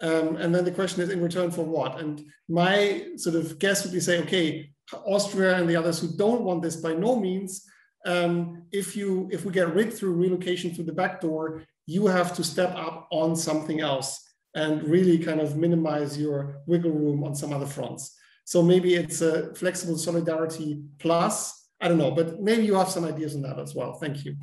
um, and then the question is in return for what? And my sort of guess would be say, okay, Austria and the others who don't want this by no means, um, if you if we get rid through relocation through the back door, you have to step up on something else and really kind of minimize your wiggle room on some other fronts. So maybe it's a flexible solidarity plus. I don't know, but maybe you have some ideas on that as well. Thank you.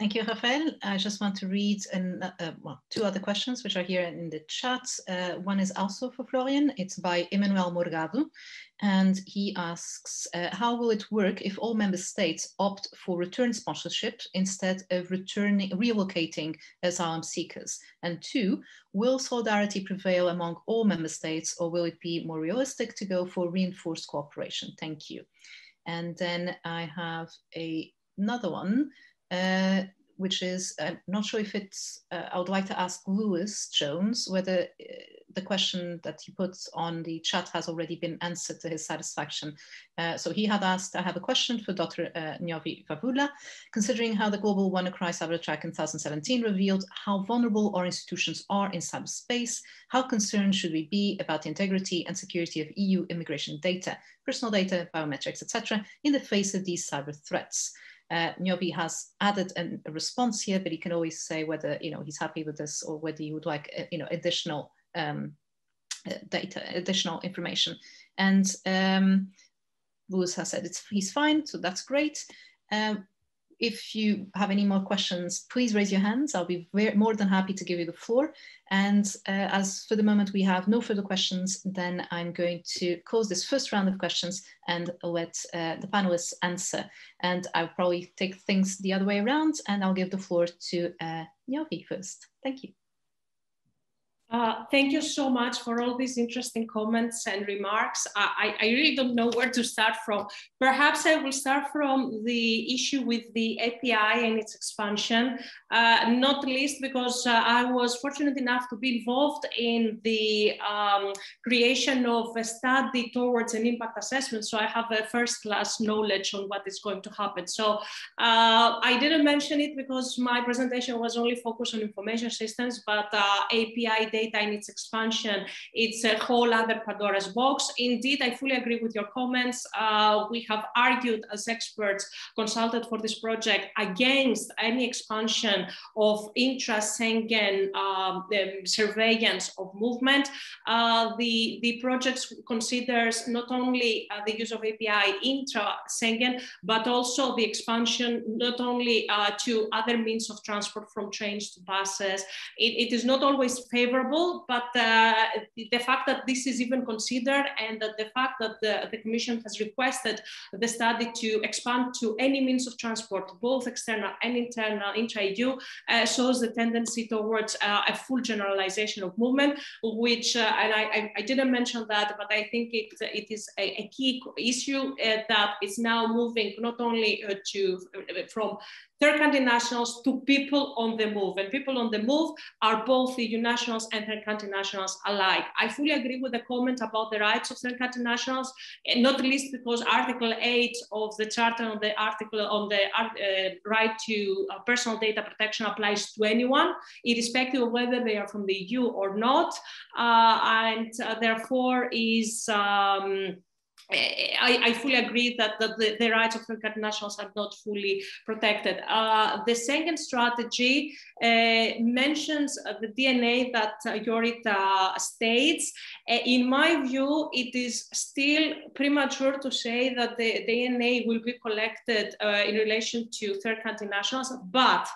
Thank you, Rafael. I just want to read an, uh, well, two other questions which are here in the chat. Uh, one is also for Florian. It's by Emmanuel Morgado. And he asks, uh, how will it work if all member states opt for return sponsorship instead of returning, relocating asylum seekers? And two, will solidarity prevail among all member states or will it be more realistic to go for reinforced cooperation? Thank you. And then I have a, another one uh, which is, I'm not sure if it's, uh, I would like to ask Lewis Jones whether uh, the question that he puts on the chat has already been answered to his satisfaction. Uh, so he had asked, I have a question for Dr. Uh, Niovi Vavoula. Considering how the global WannaCry cyber attack in 2017 revealed how vulnerable our institutions are in cyberspace, how concerned should we be about the integrity and security of EU immigration data, personal data, biometrics, etc., in the face of these cyber threats? Uh, Niovi has added an, a response here, but he can always say whether you know he's happy with this or whether you would like uh, you know additional um, uh, data, additional information. And um, Lewis has said it's he's fine, so that's great. Um, if you have any more questions, please raise your hands. I'll be very, more than happy to give you the floor. And uh, as for the moment we have no further questions, then I'm going to close this first round of questions and let uh, the panelists answer. And I'll probably take things the other way around and I'll give the floor to uh, first. Thank you. Uh, thank you so much for all these interesting comments and remarks. I, I, really don't know where to start from. Perhaps I will start from the issue with the API and its expansion, uh, not least because uh, I was fortunate enough to be involved in the um, creation of a study towards an impact assessment. So I have a first class knowledge on what is going to happen. So uh, I didn't mention it because my presentation was only focused on information systems, but uh, API data and its expansion, it's a whole other Pandora's box. Indeed, I fully agree with your comments. Uh, we have argued as experts consulted for this project against any expansion of intra-Schengen um, surveillance of movement. Uh, the, the project considers not only uh, the use of API intra-Schengen, but also the expansion not only uh, to other means of transport from trains to buses. it, it is not always favorable but uh, the fact that this is even considered and that the fact that the, the Commission has requested the study to expand to any means of transport, both external and internal, intra-EU, uh, shows the tendency towards uh, a full generalization of movement, which, and I, I, didn't mention that, but I think it, it is a, a key issue that is now moving not only to from third country nationals to people on the move. And people on the move are both EU nationals and third country nationals alike. I fully agree with the comment about the rights of third country nationals, not least because Article 8 of the Charter on the article on the uh, right to uh, personal data protection applies to anyone, irrespective of whether they are from the EU or not, uh, and uh, therefore is um, I, I, fully agree that, the, the, rights of third country nationals are not fully protected. Uh, the second strategy uh, mentions the DNA that uh, Yorita states. Uh, in my view, it is still premature to say that the DNA will be collected uh, in relation to third country nationals, but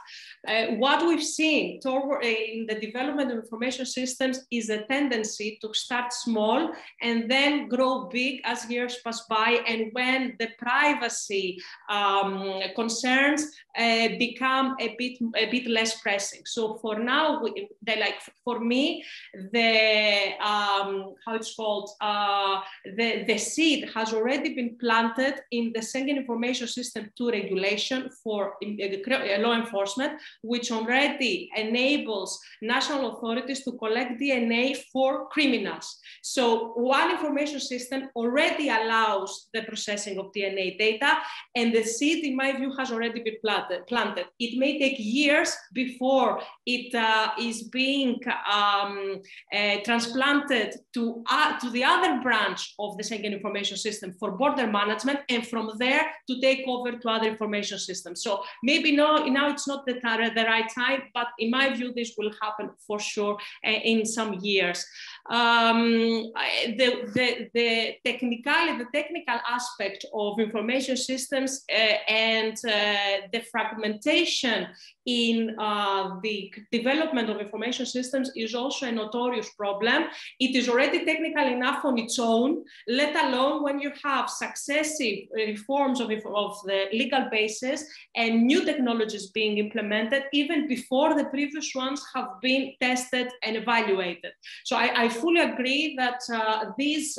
what we've seen toward, in the development of information systems is a tendency to start small and then grow big as years pass by and when the privacy um, concerns uh, become a bit a bit less pressing. So for now, we, they like for me the um, how it's called uh, the the seed has already been planted in the Schengen Information System 2 regulation for uh, law enforcement, which already enables national authorities to collect DNA for criminals. So one information system already allows the processing of DNA data, and the seed, in my view, has already been planted. planted. It may take years before it uh, is being um, uh, transplanted to, uh, to the other branch of the Schengen information system for border management, and from there to take over to other information systems. So maybe now, now it's not the, the right time, but in my view, this will happen for sure uh, in some years. Um, the, the, the technicality, the technical aspect of information systems uh, and uh, the fragmentation in uh, the development of information systems is also a notorious problem. It is already technical enough on its own, let alone when you have successive reforms of, of the legal basis and new technologies being implemented even before the previous ones have been tested and evaluated. So I, I fully agree that uh,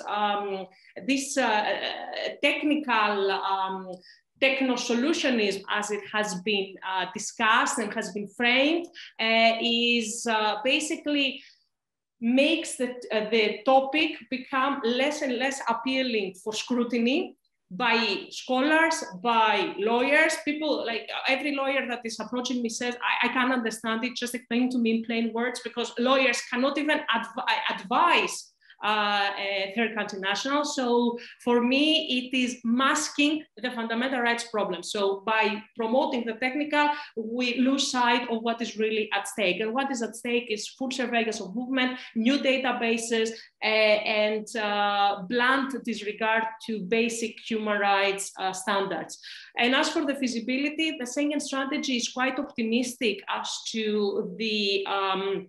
um, this uh, technical um, techno-solutionism, as it has been uh, discussed and has been framed, uh, is uh, basically makes the, uh, the topic become less and less appealing for scrutiny by scholars, by lawyers, people like every lawyer that is approaching me says, I, I can't understand it, just explain to me in plain words because lawyers cannot even adv advise uh, third country nationals. So for me, it is masking the fundamental rights problem. So by promoting the technical, we lose sight of what is really at stake. And what is at stake is full surveillance of movement, new databases, uh, and uh, blunt disregard to basic human rights uh, standards. And as for the feasibility, the Schengen strategy is quite optimistic as to the um,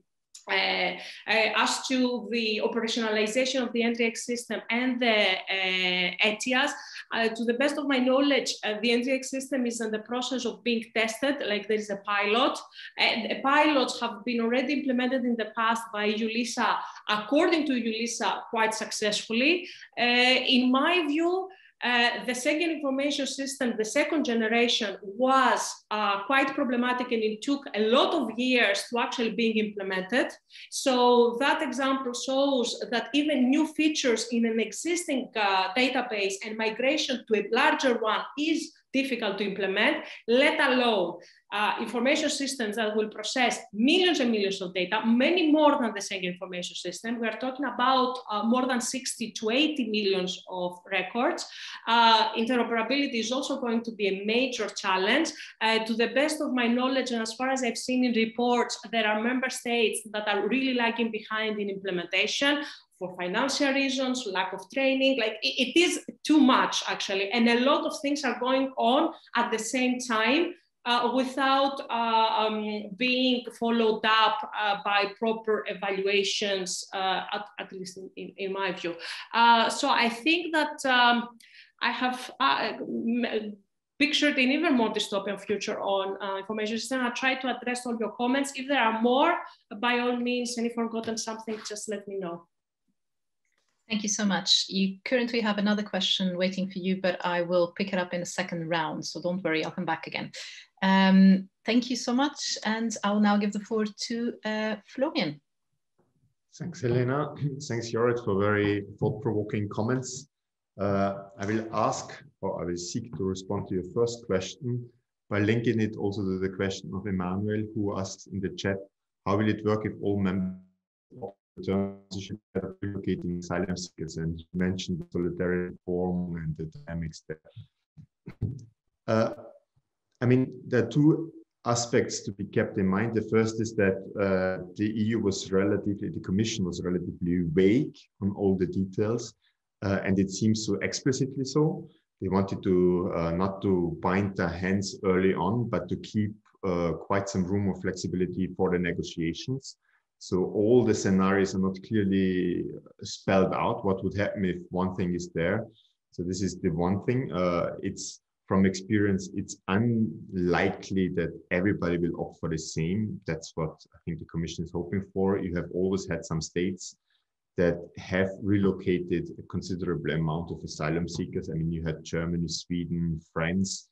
uh, as to the operationalization of the NDX system and the uh, ETIAS, uh, to the best of my knowledge, uh, the NDX system is in the process of being tested, like there is a pilot. And pilots have been already implemented in the past by eu-LISA, according to eu-LISA, quite successfully. Uh, in my view, uh, the Schengen information system, the second generation, was uh, quite problematic and it took a lot of years to actually being implemented. So that example shows that even new features in an existing uh, database and migration to a larger one is difficult to implement, let alone uh, information systems that will process millions and millions of data, many more than the Schengen information system. We are talking about uh, more than 60 to 80 millions of records. Uh, interoperability is also going to be a major challenge. Uh, to the best of my knowledge, and as far as I've seen in reports, there are member states that are really lagging behind in implementation for financial reasons, lack of training, like it, it is too much actually. And a lot of things are going on at the same time uh, without uh, um, being followed up uh, by proper evaluations, uh, at, at, least in, in, my view. Uh, so I think that um, I have uh, pictured an even more dystopian future on information system. I try to address all your comments. If there are more, by all means, and if I've forgotten something, just let me know. Thank you so much. You currently have another question waiting for you, but I will pick it up in a second round. So don't worry, I'll come back again. Um, thank you so much. And I'll now give the floor to uh, Florian. Thanks, Helena. Thanks, Jorrit, for very thought-provoking comments. Uh, I will ask, or I will seek to respond to your first question by linking it also to the question of Emmanuel, who asks in the chat, how will it work if all members transition are relocating asylum seekers? And mentioned the solidarity form and the dynamics there. Uh, I mean, there are two aspects to be kept in mind. The first is that uh, the EU was relatively, the Commission was relatively vague on all the details, uh, and it seems so explicitly so. They wanted to uh, not to bind their hands early on, but to keep uh, quite some room of flexibility for the negotiations. So all the scenarios are not clearly spelled out. What would happen if one thing is there? So this is the one thing. Uh, it's from experience, it's unlikely that everybody will opt for the same. That's what I think the Commission is hoping for. You have always had some states that have relocated a considerable amount of asylum seekers. I mean, you had Germany, Sweden, France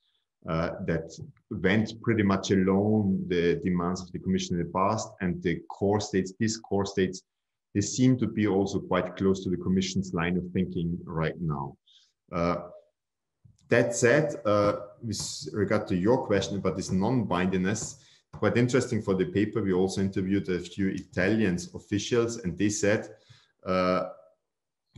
uh, that went pretty much alone the demands of the Commission in the past, and the core states, these core states, they seem to be also quite close to the Commission's line of thinking right now. Uh, that said, uh, with regard to your question about this non-bindingness, quite interesting for the paper, we also interviewed a few Italian officials and they said uh,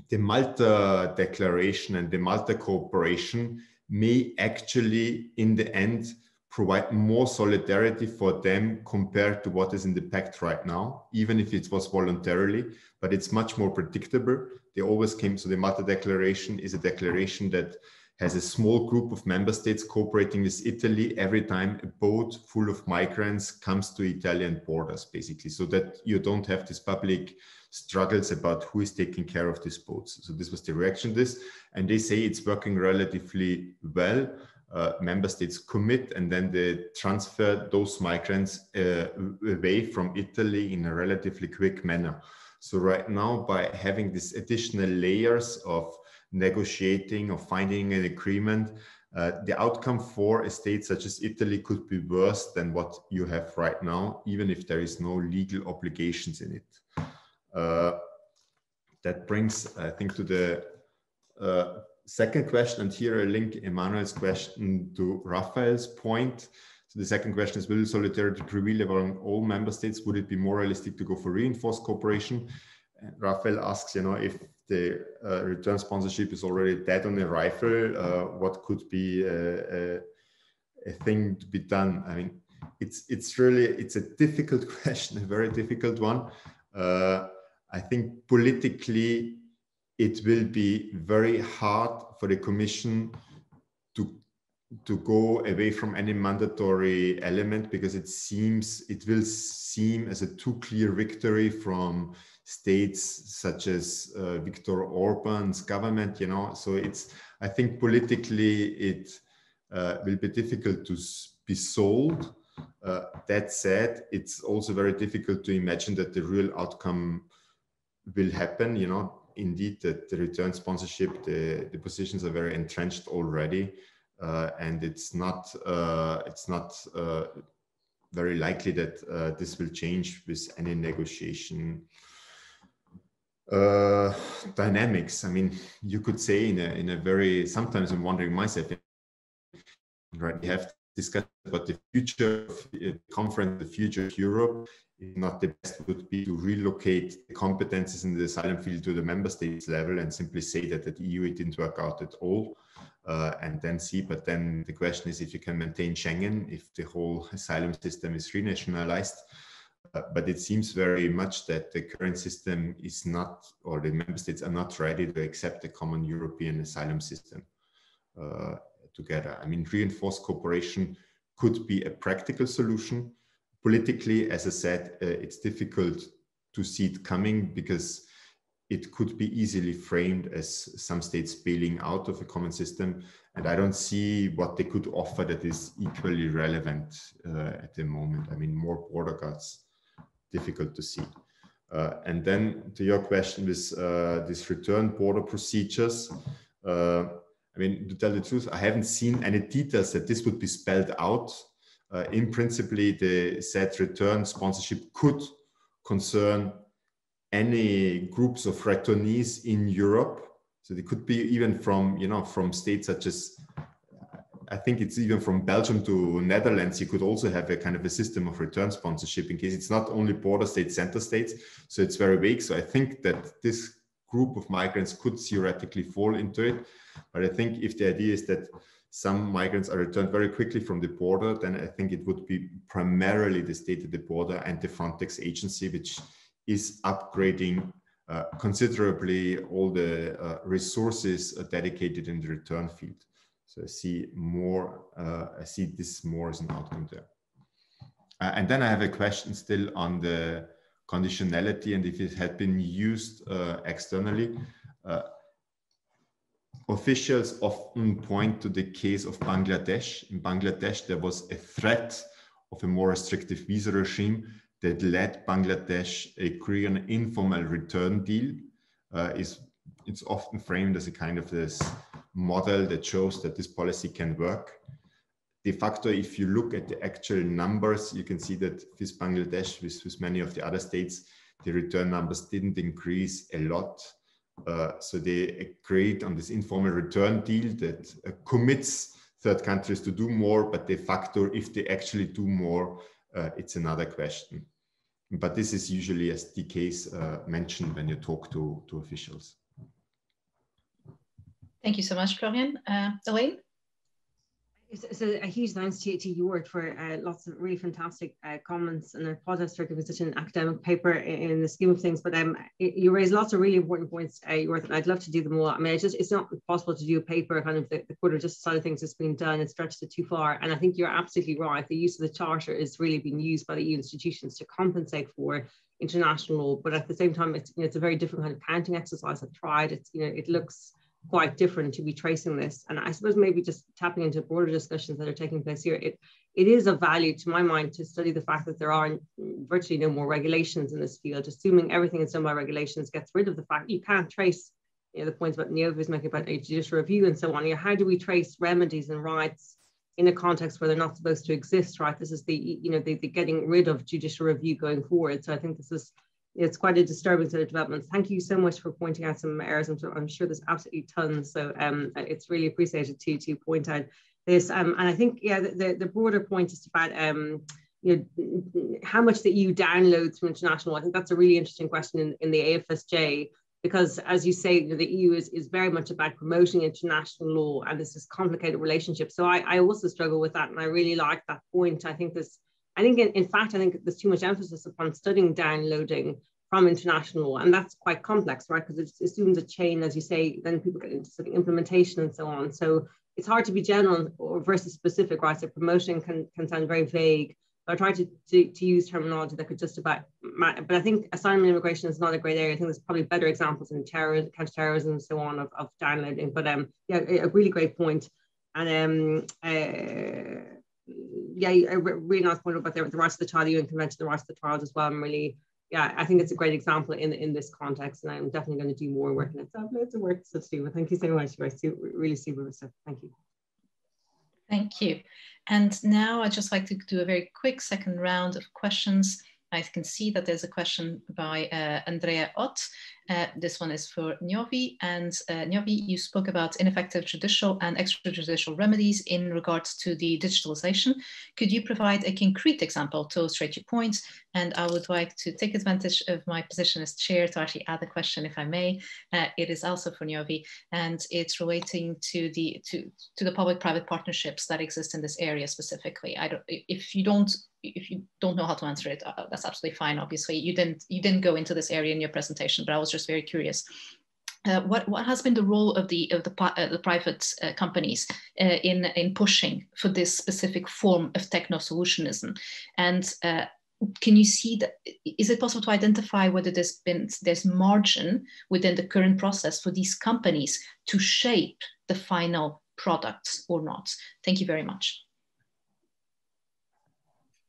the Malta Declaration and the Malta Cooperation may actually, in the end, provide more solidarity for them compared to what is in the pact right now, even if it was voluntarily, but it's much more predictable. They always came, so the Malta Declaration is a declaration that has a small group of member states cooperating with Italy every time a boat full of migrants comes to Italian borders, basically, so that you don't have this public struggles about who is taking care of these boats. So this was the reaction to this, and they say it's working relatively well. Uh, member states commit and then they transfer those migrants uh, away from Italy in a relatively quick manner. So right now, by having these additional layers of negotiating or finding an agreement, uh, the outcome for a state such as Italy could be worse than what you have right now, even if there is no legal obligations in it. Uh, that brings, I think, to the uh, second question, and here I link Emmanuel's question to Raphael's point. So the second question is, will solidarity prevail among all member states? Would it be more realistic to go for reinforced cooperation? And Raphael asks, you know, if the uh, return sponsorship is already dead on arrival, uh, what could be a, a, a, thing to be done? I mean, it's it's really it's a difficult question, a very difficult one. Uh, I think politically, it will be very hard for the Commission to to go away from any mandatory element because it seems it will seem as a too clear victory from states such as uh, Viktor Orban's government, you know. So it's, I think politically it uh, will be difficult to be sold. Uh, that said, it's also very difficult to imagine that the real outcome will happen, you know. Indeed, that the return sponsorship, the, the positions are very entrenched already. Uh, and it's not, uh, it's not uh, very likely that this will change with any negotiation uh, dynamics. I mean, you could say in a, in a very, sometimes I'm wondering myself, right, we have discussed about the future of the conference, the future of Europe. Not the best would be to relocate the competences in the asylum field to the member states level and simply say that at the EU it didn't work out at all. Uh, and then see. But then the question is if you can maintain Schengen, if the whole asylum system is renationalized, uh, but it seems very much that the current system is not, or the member states are not ready to accept a common European asylum system uh, together. I mean, reinforced cooperation could be a practical solution. Politically, as I said, uh, it's difficult to see it coming because it could be easily framed as some states bailing out of a common system. And I don't see what they could offer that is equally relevant uh, at the moment. I mean, more border guards, difficult to see. Uh, and then to your question with uh, these return border procedures, uh, I mean, to tell the truth, I haven't seen any details that this would be spelled out. Uh, in principle, the said return sponsorship could concern any groups of returnees in Europe. So they could be even from, you know, from states such as, I think it's even from Belgium to Netherlands. You could also have a kind of a system of return sponsorship in case it's not only border states, center states. So it's very vague. So I think that this group of migrants could theoretically fall into it. But I think if the idea is that some migrants are returned very quickly from the border, then I think it would be primarily the state at the border and the Frontex agency, which is upgrading uh, considerably all the uh, resources uh, dedicated in the return field. So I see more, uh, I see this more as an outcome there. Uh, and then I have a question still on the conditionality and if it had been used uh, externally. Officials often point to the case of Bangladesh. In Bangladesh, there was a threat of a more restrictive visa regime that led Bangladesh agree on an informal return deal uh, is it's often framed as a kind of this model that shows that this policy can work. De facto, if you look at the actual numbers, you can see that with Bangladesh, with, with many of the other states, the return numbers didn't increase a lot. Uh, so they agreed on this informal return deal that uh, commits third countries to do more, but de facto, if they actually do more, uh, it's another question. But this is usually as the case mentioned when you talk to, to officials. Thank you so much, Florian. Uh, Elaine? So a huge thanks to, to Jorrit for uh, lots of really fantastic uh, comments and I apologize for giving such an academic paper in, in, the scheme of things, but um, you raised lots of really important points, uh, Jorrit, and I'd love to do them all. I mean, it's just, it's not possible to do a paper kind of the, the quarter just side of things that's been done and stretched it too far. And I think you're absolutely right. The use of the charter is really being used by the EU institutions to compensate for international law, but at the same time, it's, you know, it's a very different kind of counting exercise. I've tried, it's, you know, it looks quite different to be tracing this. And I suppose maybe just tapping into broader discussions that are taking place here, it, it is of value to my mind to study the fact that there are virtually no more regulations in this field. Assuming everything is done by regulations gets rid of the fact you can't trace you know, the points about Niovi is making about a judicial review and so on. You know, how do we trace remedies and rights in a context where they're not supposed to exist, right? This is the, you know, the, the getting rid of judicial review going forward. So I think this is it's quite a disturbing set of developments. Thank you so much for pointing out some errors. I'm, I'm sure there's absolutely tons. So um, it's really appreciated to, to point out this. Um, and I think, yeah, the, the broader point is about, um, you know, how much that you download from international. I think that's a really interesting question in, in the AFSJ, because as you say, you know, the EU is, is very much about promoting international law and this is complicated relationship. So I, I also struggle with that. And I really like that point. I think this I think, in, in fact, I think there's too much emphasis upon studying downloading from international, and that's quite complex, right? Because it assumes a chain, as you say, then people get into studying implementation and so on. So it's hard to be general or versus specific, right? So promotion can, can sound very vague. I try to, to, to, use terminology that could just about, but I think asylum and immigration is not a great area. I think there's probably better examples in terrorism, counterterrorism, and so on of, of downloading. But um, yeah, a really great point. And um, uh, yeah, a really nice point about the, the rights of the child. You and mentioned the rights of the child as well. I'm really, yeah, I think it's a great example in in this context, and I'm definitely going to do more work in it. So I've loads of work to do. But thank you so much, guys. Really super. Thank you. Thank you. And now I'd just like to do a very quick second round of questions. I can see that there's a question by uh, Andrea Ott. Uh, this one is for Niovi. And uh, Niovi, you spoke about ineffective judicial and extrajudicial remedies in regards to the digitalization. Could you provide a concrete example to illustrate your points? And I would like to take advantage of my position as chair to actually add a question, if I may. Uh, it is also for Niovi, and it's relating to the to, to the public-private partnerships that exist in this area specifically. I don't, if you don't if you don't know how to answer it, uh, that's absolutely fine. Obviously, you didn't you didn't go into this area in your presentation, but I was just very curious. uh, what, what has been the role of the of the, uh, the private uh, companies uh, in in pushing for this specific form of techno solutionism and uh, can you see that is it possible to identify whether there's been there's margin within the current process for these companies to shape the final products or not? Thank you very much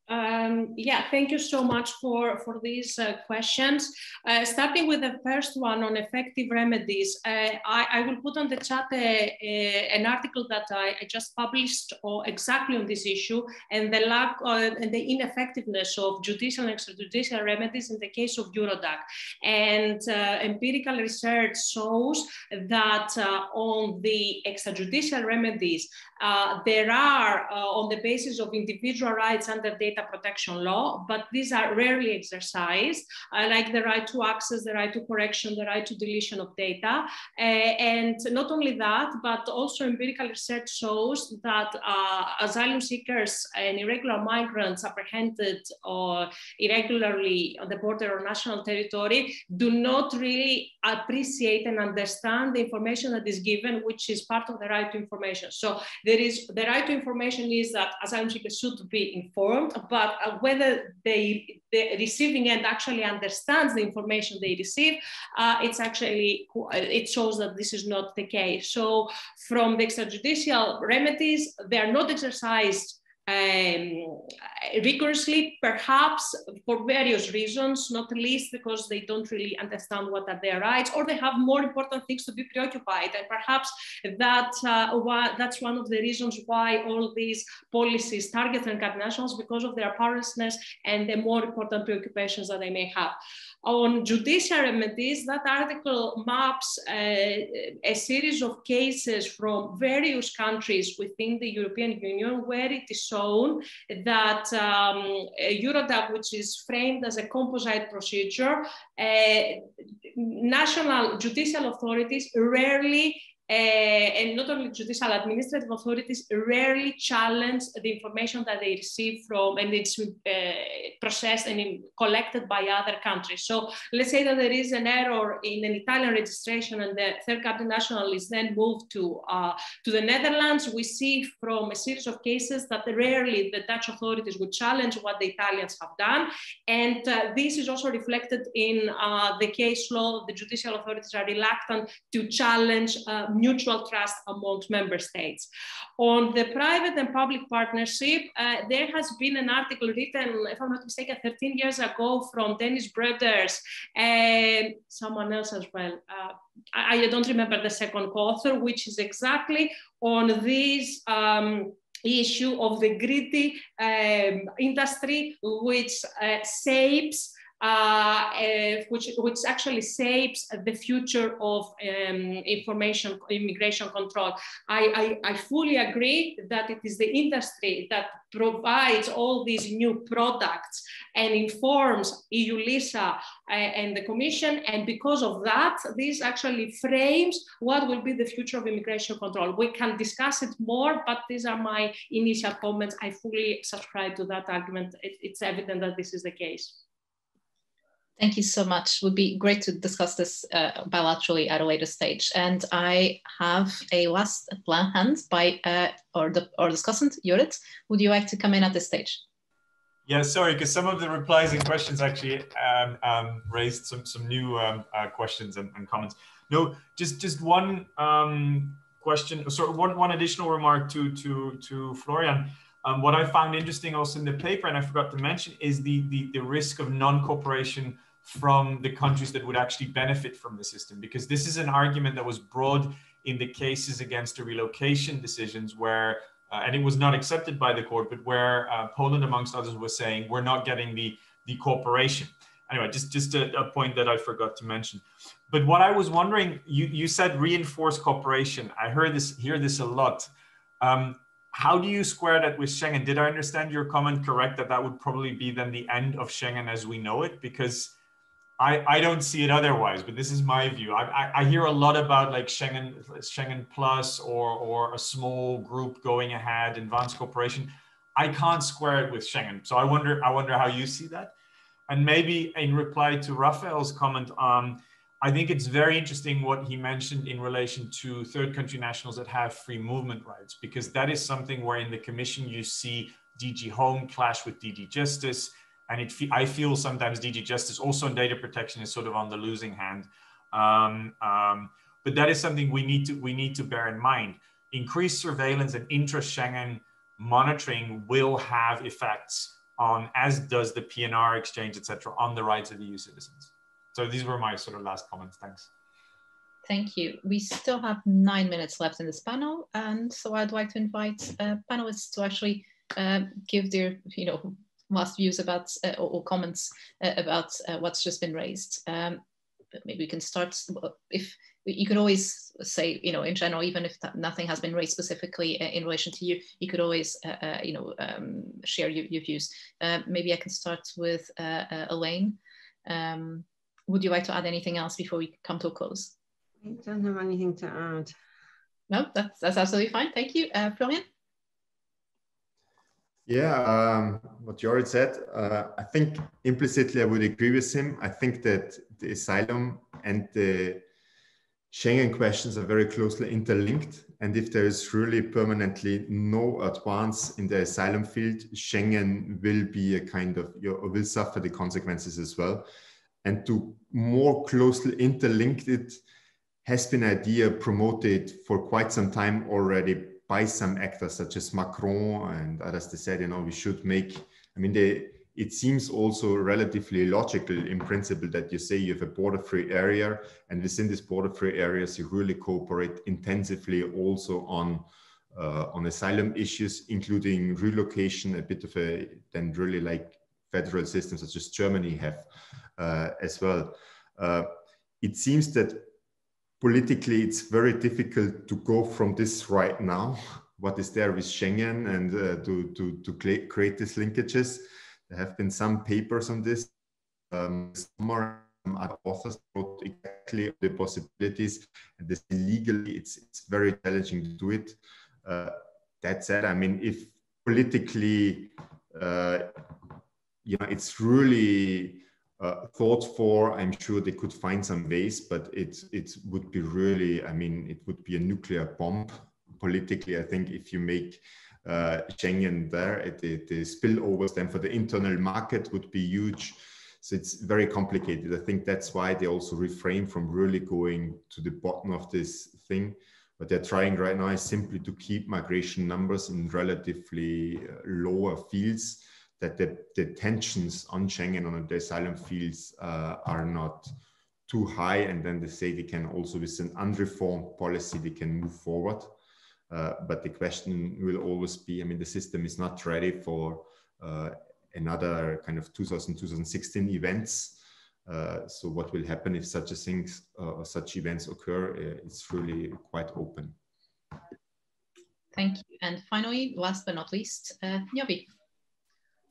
um, yeah, thank you so much for, for these uh, questions. Uh, starting with the first one on effective remedies, uh, I, I, will put on the chat a, a, an article that I, I just published or exactly on this issue and the lack uh, and the ineffectiveness of judicial and extrajudicial remedies in the case of Eurodac. And uh, empirical research shows that uh, on the extrajudicial remedies, there are, on the basis of individual rights under data data protection law, but these are rarely exercised, uh, like the right to access, the right to correction, the right to deletion of data. Uh, and not only that, but also empirical research shows that uh, asylum seekers and irregular migrants apprehended or irregularly on the border or national territory do not really appreciate and understand the information that is given, which is part of the right to information. So there is the right to information is that asylum seekers should be informed, but uh, whether they the receiving end actually understands the information they receive, uh, it's actually it shows that this is not the case. So from the extrajudicial remedies, they are not exercised um, rigorously, perhaps for various reasons, not least because they don't really understand what are their rights, or they have more important things to be preoccupied. And perhaps that uh, that's one of the reasons why all these policies target nationals because of their powerlessness and the more important preoccupations that they may have on judicial remedies, that article maps uh, a series of cases from various countries within the European Union where it is shown that um, Eurodac, which is framed as a composite procedure, uh, national judicial authorities rarely and not only judicial administrative authorities rarely challenge the information that they receive from and it's uh, processed and collected by other countries. So let's say that there is an error in an Italian registration and the third country national is then moved to, uh, to the Netherlands. We see from a series of cases that rarely the Dutch authorities would challenge what the Italians have done. And uh, this is also reflected in uh, the case law. The judicial authorities are reluctant to challenge uh, mutual trust amongst member states. On the private and public partnership, uh, there has been an article written, if I'm not mistaken, 13 years ago from Dennis Broeders and someone else as well. Uh, I, I, don't remember the second author, which is exactly on this. Um, issue of the greedy um, industry which uh, uh, which, which actually shapes the future of um, information immigration control. I, I, I, fully agree that it is the industry that provides all these new products and informs EU LISA uh, and the Commission. And because of that, this actually frames what will be the future of immigration control. We can discuss it more, but these are my initial comments. I fully subscribe to that argument. It, it's evident that this is the case. Thank you so much. It would be great to discuss this uh, bilaterally at a later stage. And I have a last plan hand by uh, or the or discussant, Jorrit. Would you like to come in at this stage? Yeah, sorry, because some of the replies and questions actually um, um, raised some some new um, uh, questions and, and, comments. No, just just one um, question. Sorry, one one additional remark to to to Florian. Um, what I found interesting also in the paper, and I forgot to mention, is the the, the risk of non-cooperation from the countries that would actually benefit from the system because this is an argument that was brought in the cases against the relocation decisions where uh, and it was not accepted by the court but where uh, poland amongst others was saying we're not getting the the cooperation. Anyway just just a, a, point that i forgot to mention. But what i was wondering you you said reinforce cooperation. I heard this hear this a lot. Um, how do you square that with schengen? Did i understand your comment correct that that would probably be then the end of schengen as we know it? Because I, I don't see it otherwise, but this is my view. I, I, I, hear a lot about like Schengen, Schengen Plus or, or a small group going ahead, in advanced cooperation. I can't square it with Schengen. So I wonder, I wonder how you see that. And maybe in reply to Raphael's comment, um, I think it's very interesting what he mentioned in relation to third country nationals that have free movement rights, because that is something where in the commission you see DG Home clash with DG Justice. And it, I feel sometimes DG Justice also in data protection is sort of on the losing hand. Um, um, but that is something we need to we need to bear in mind. Increased surveillance and intra-Schengen monitoring will have effects on, as does the PNR exchange, etc., on the rights of EU citizens. So these were my sort of last comments. Thanks. Thank you. We still have nine minutes left in this panel, and so I'd like to invite uh, panelists to actually uh, give their, you know, last views about uh, or, or, comments uh, about uh, what's just been raised. Um, maybe we can start if you can always say, you know, in general, even if nothing has been raised specifically uh, in relation to you, you could always, uh, uh, you know, um, share your, your views. Uh, maybe I can start with uh, uh, Elaine. Um, would you like to add anything else before we come to a close? I don't have anything to add. No, that's, that's absolutely fine. Thank you. Florian? Yeah, um, what Jorrit said, I think implicitly I would agree with him. I think that the asylum and the Schengen questions are very closely interlinked. And if there is really permanently no advance in the asylum field, Schengen will be a kind of, you know, will suffer the consequences as well. And to more closely interlink it has been an idea promoted for quite some time already by some actors such as Macron and others. They said, you know, we should make, I mean, they, it seems also relatively logical in principle that you say you have a border free area and within this border free areas you really cooperate intensively also on uh, on asylum issues including relocation a bit of a then really like federal systems such as germany have uh, as well uh, it seems that politically it's very difficult to go from this right now what is there with schengen and uh, to to to create these linkages there have been some papers on this. Um, some other authors wrote exactly the possibilities. And this legally, it's it's very challenging to do it. Uh, that said, I mean, if politically, uh, you know, it's really uh, thought for. I'm sure they could find some ways, but it it would be really. I mean, it would be a nuclear bomb politically. I think if you make uh, Schengen there. The, the spillovers then for the internal market would be huge. So it's very complicated. I think that's why they also refrain from really going to the bottom of this thing. What they're trying right now is simply to keep migration numbers in relatively uh, lower fields, that the, the tensions on Schengen on the asylum fields uh, are not too high. And then they say they can also, with an unreformed policy, they can move forward. Uh, but the question will always be, I mean, the system is not ready for uh, another kind of 2000, 2016 events. Uh, so what will happen if such a things or such events occur It's really quite open. Thank you. And finally, last but not least, uh,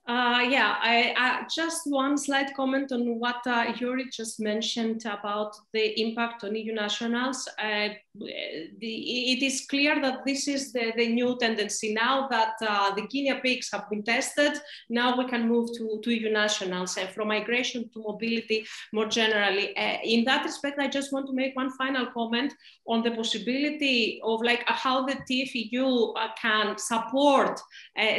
uh, yeah, I, I, just one slight comment on what uh, Jorrit just mentioned about the impact on EU nationals. The, it is clear that this is the, the new tendency. Now that uh, the guinea pigs have been tested, now we can move to, to EU nationals and from migration to mobility more generally. Uh, in that respect, I just want to make one final comment on the possibility of like how the TFEU uh, can support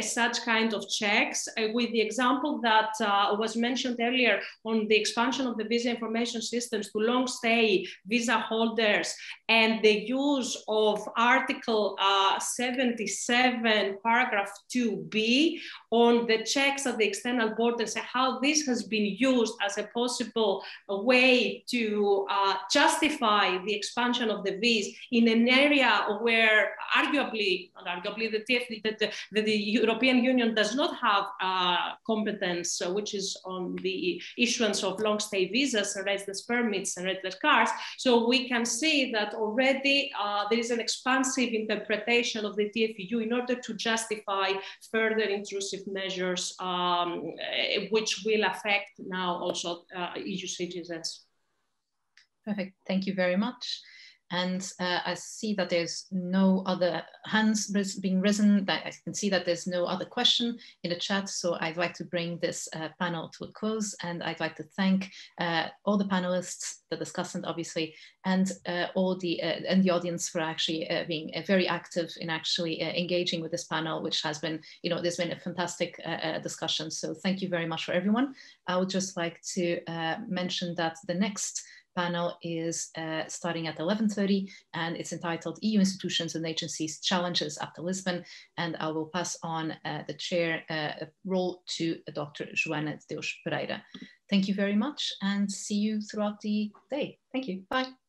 such kind of checks with the example that uh, was mentioned earlier on the expansion of the visa information systems to long stay visa holders and the use of Article uh, 77, paragraph 2b on the checks at the external borders and how this has been used as a possible way to uh, justify the expansion of the visa in an area where arguably, arguably the, the, the, the European Union does not have uh, competence, uh, which is on the issuance of long stay visas and residence permits and residence cards. So we can see that already uh, there is an expansive interpretation of the TFEU in order to justify further intrusive measures, um, which will affect now also EU citizens. Perfect. Thank you very much. And uh, I see that there's no other hands being risen. That I can see that there's no other question in the chat. So I'd like to bring this uh, panel to a close. And I'd like to thank uh, all the panelists, the discussant, obviously, and uh, all the uh, and the audience for actually uh, being very active in actually engaging with this panel, which has been, you know, there's been a fantastic discussion. So thank you very much for everyone. I would just like to mention that the next panel is uh, starting at 11.30 and it's entitled EU Institutions and Agencies Challenges after Lisbon. And I will pass on uh, the chair uh, role to Dr. Joana Deus Pereira. Thank you very much and see you throughout the day. Thank you. Bye.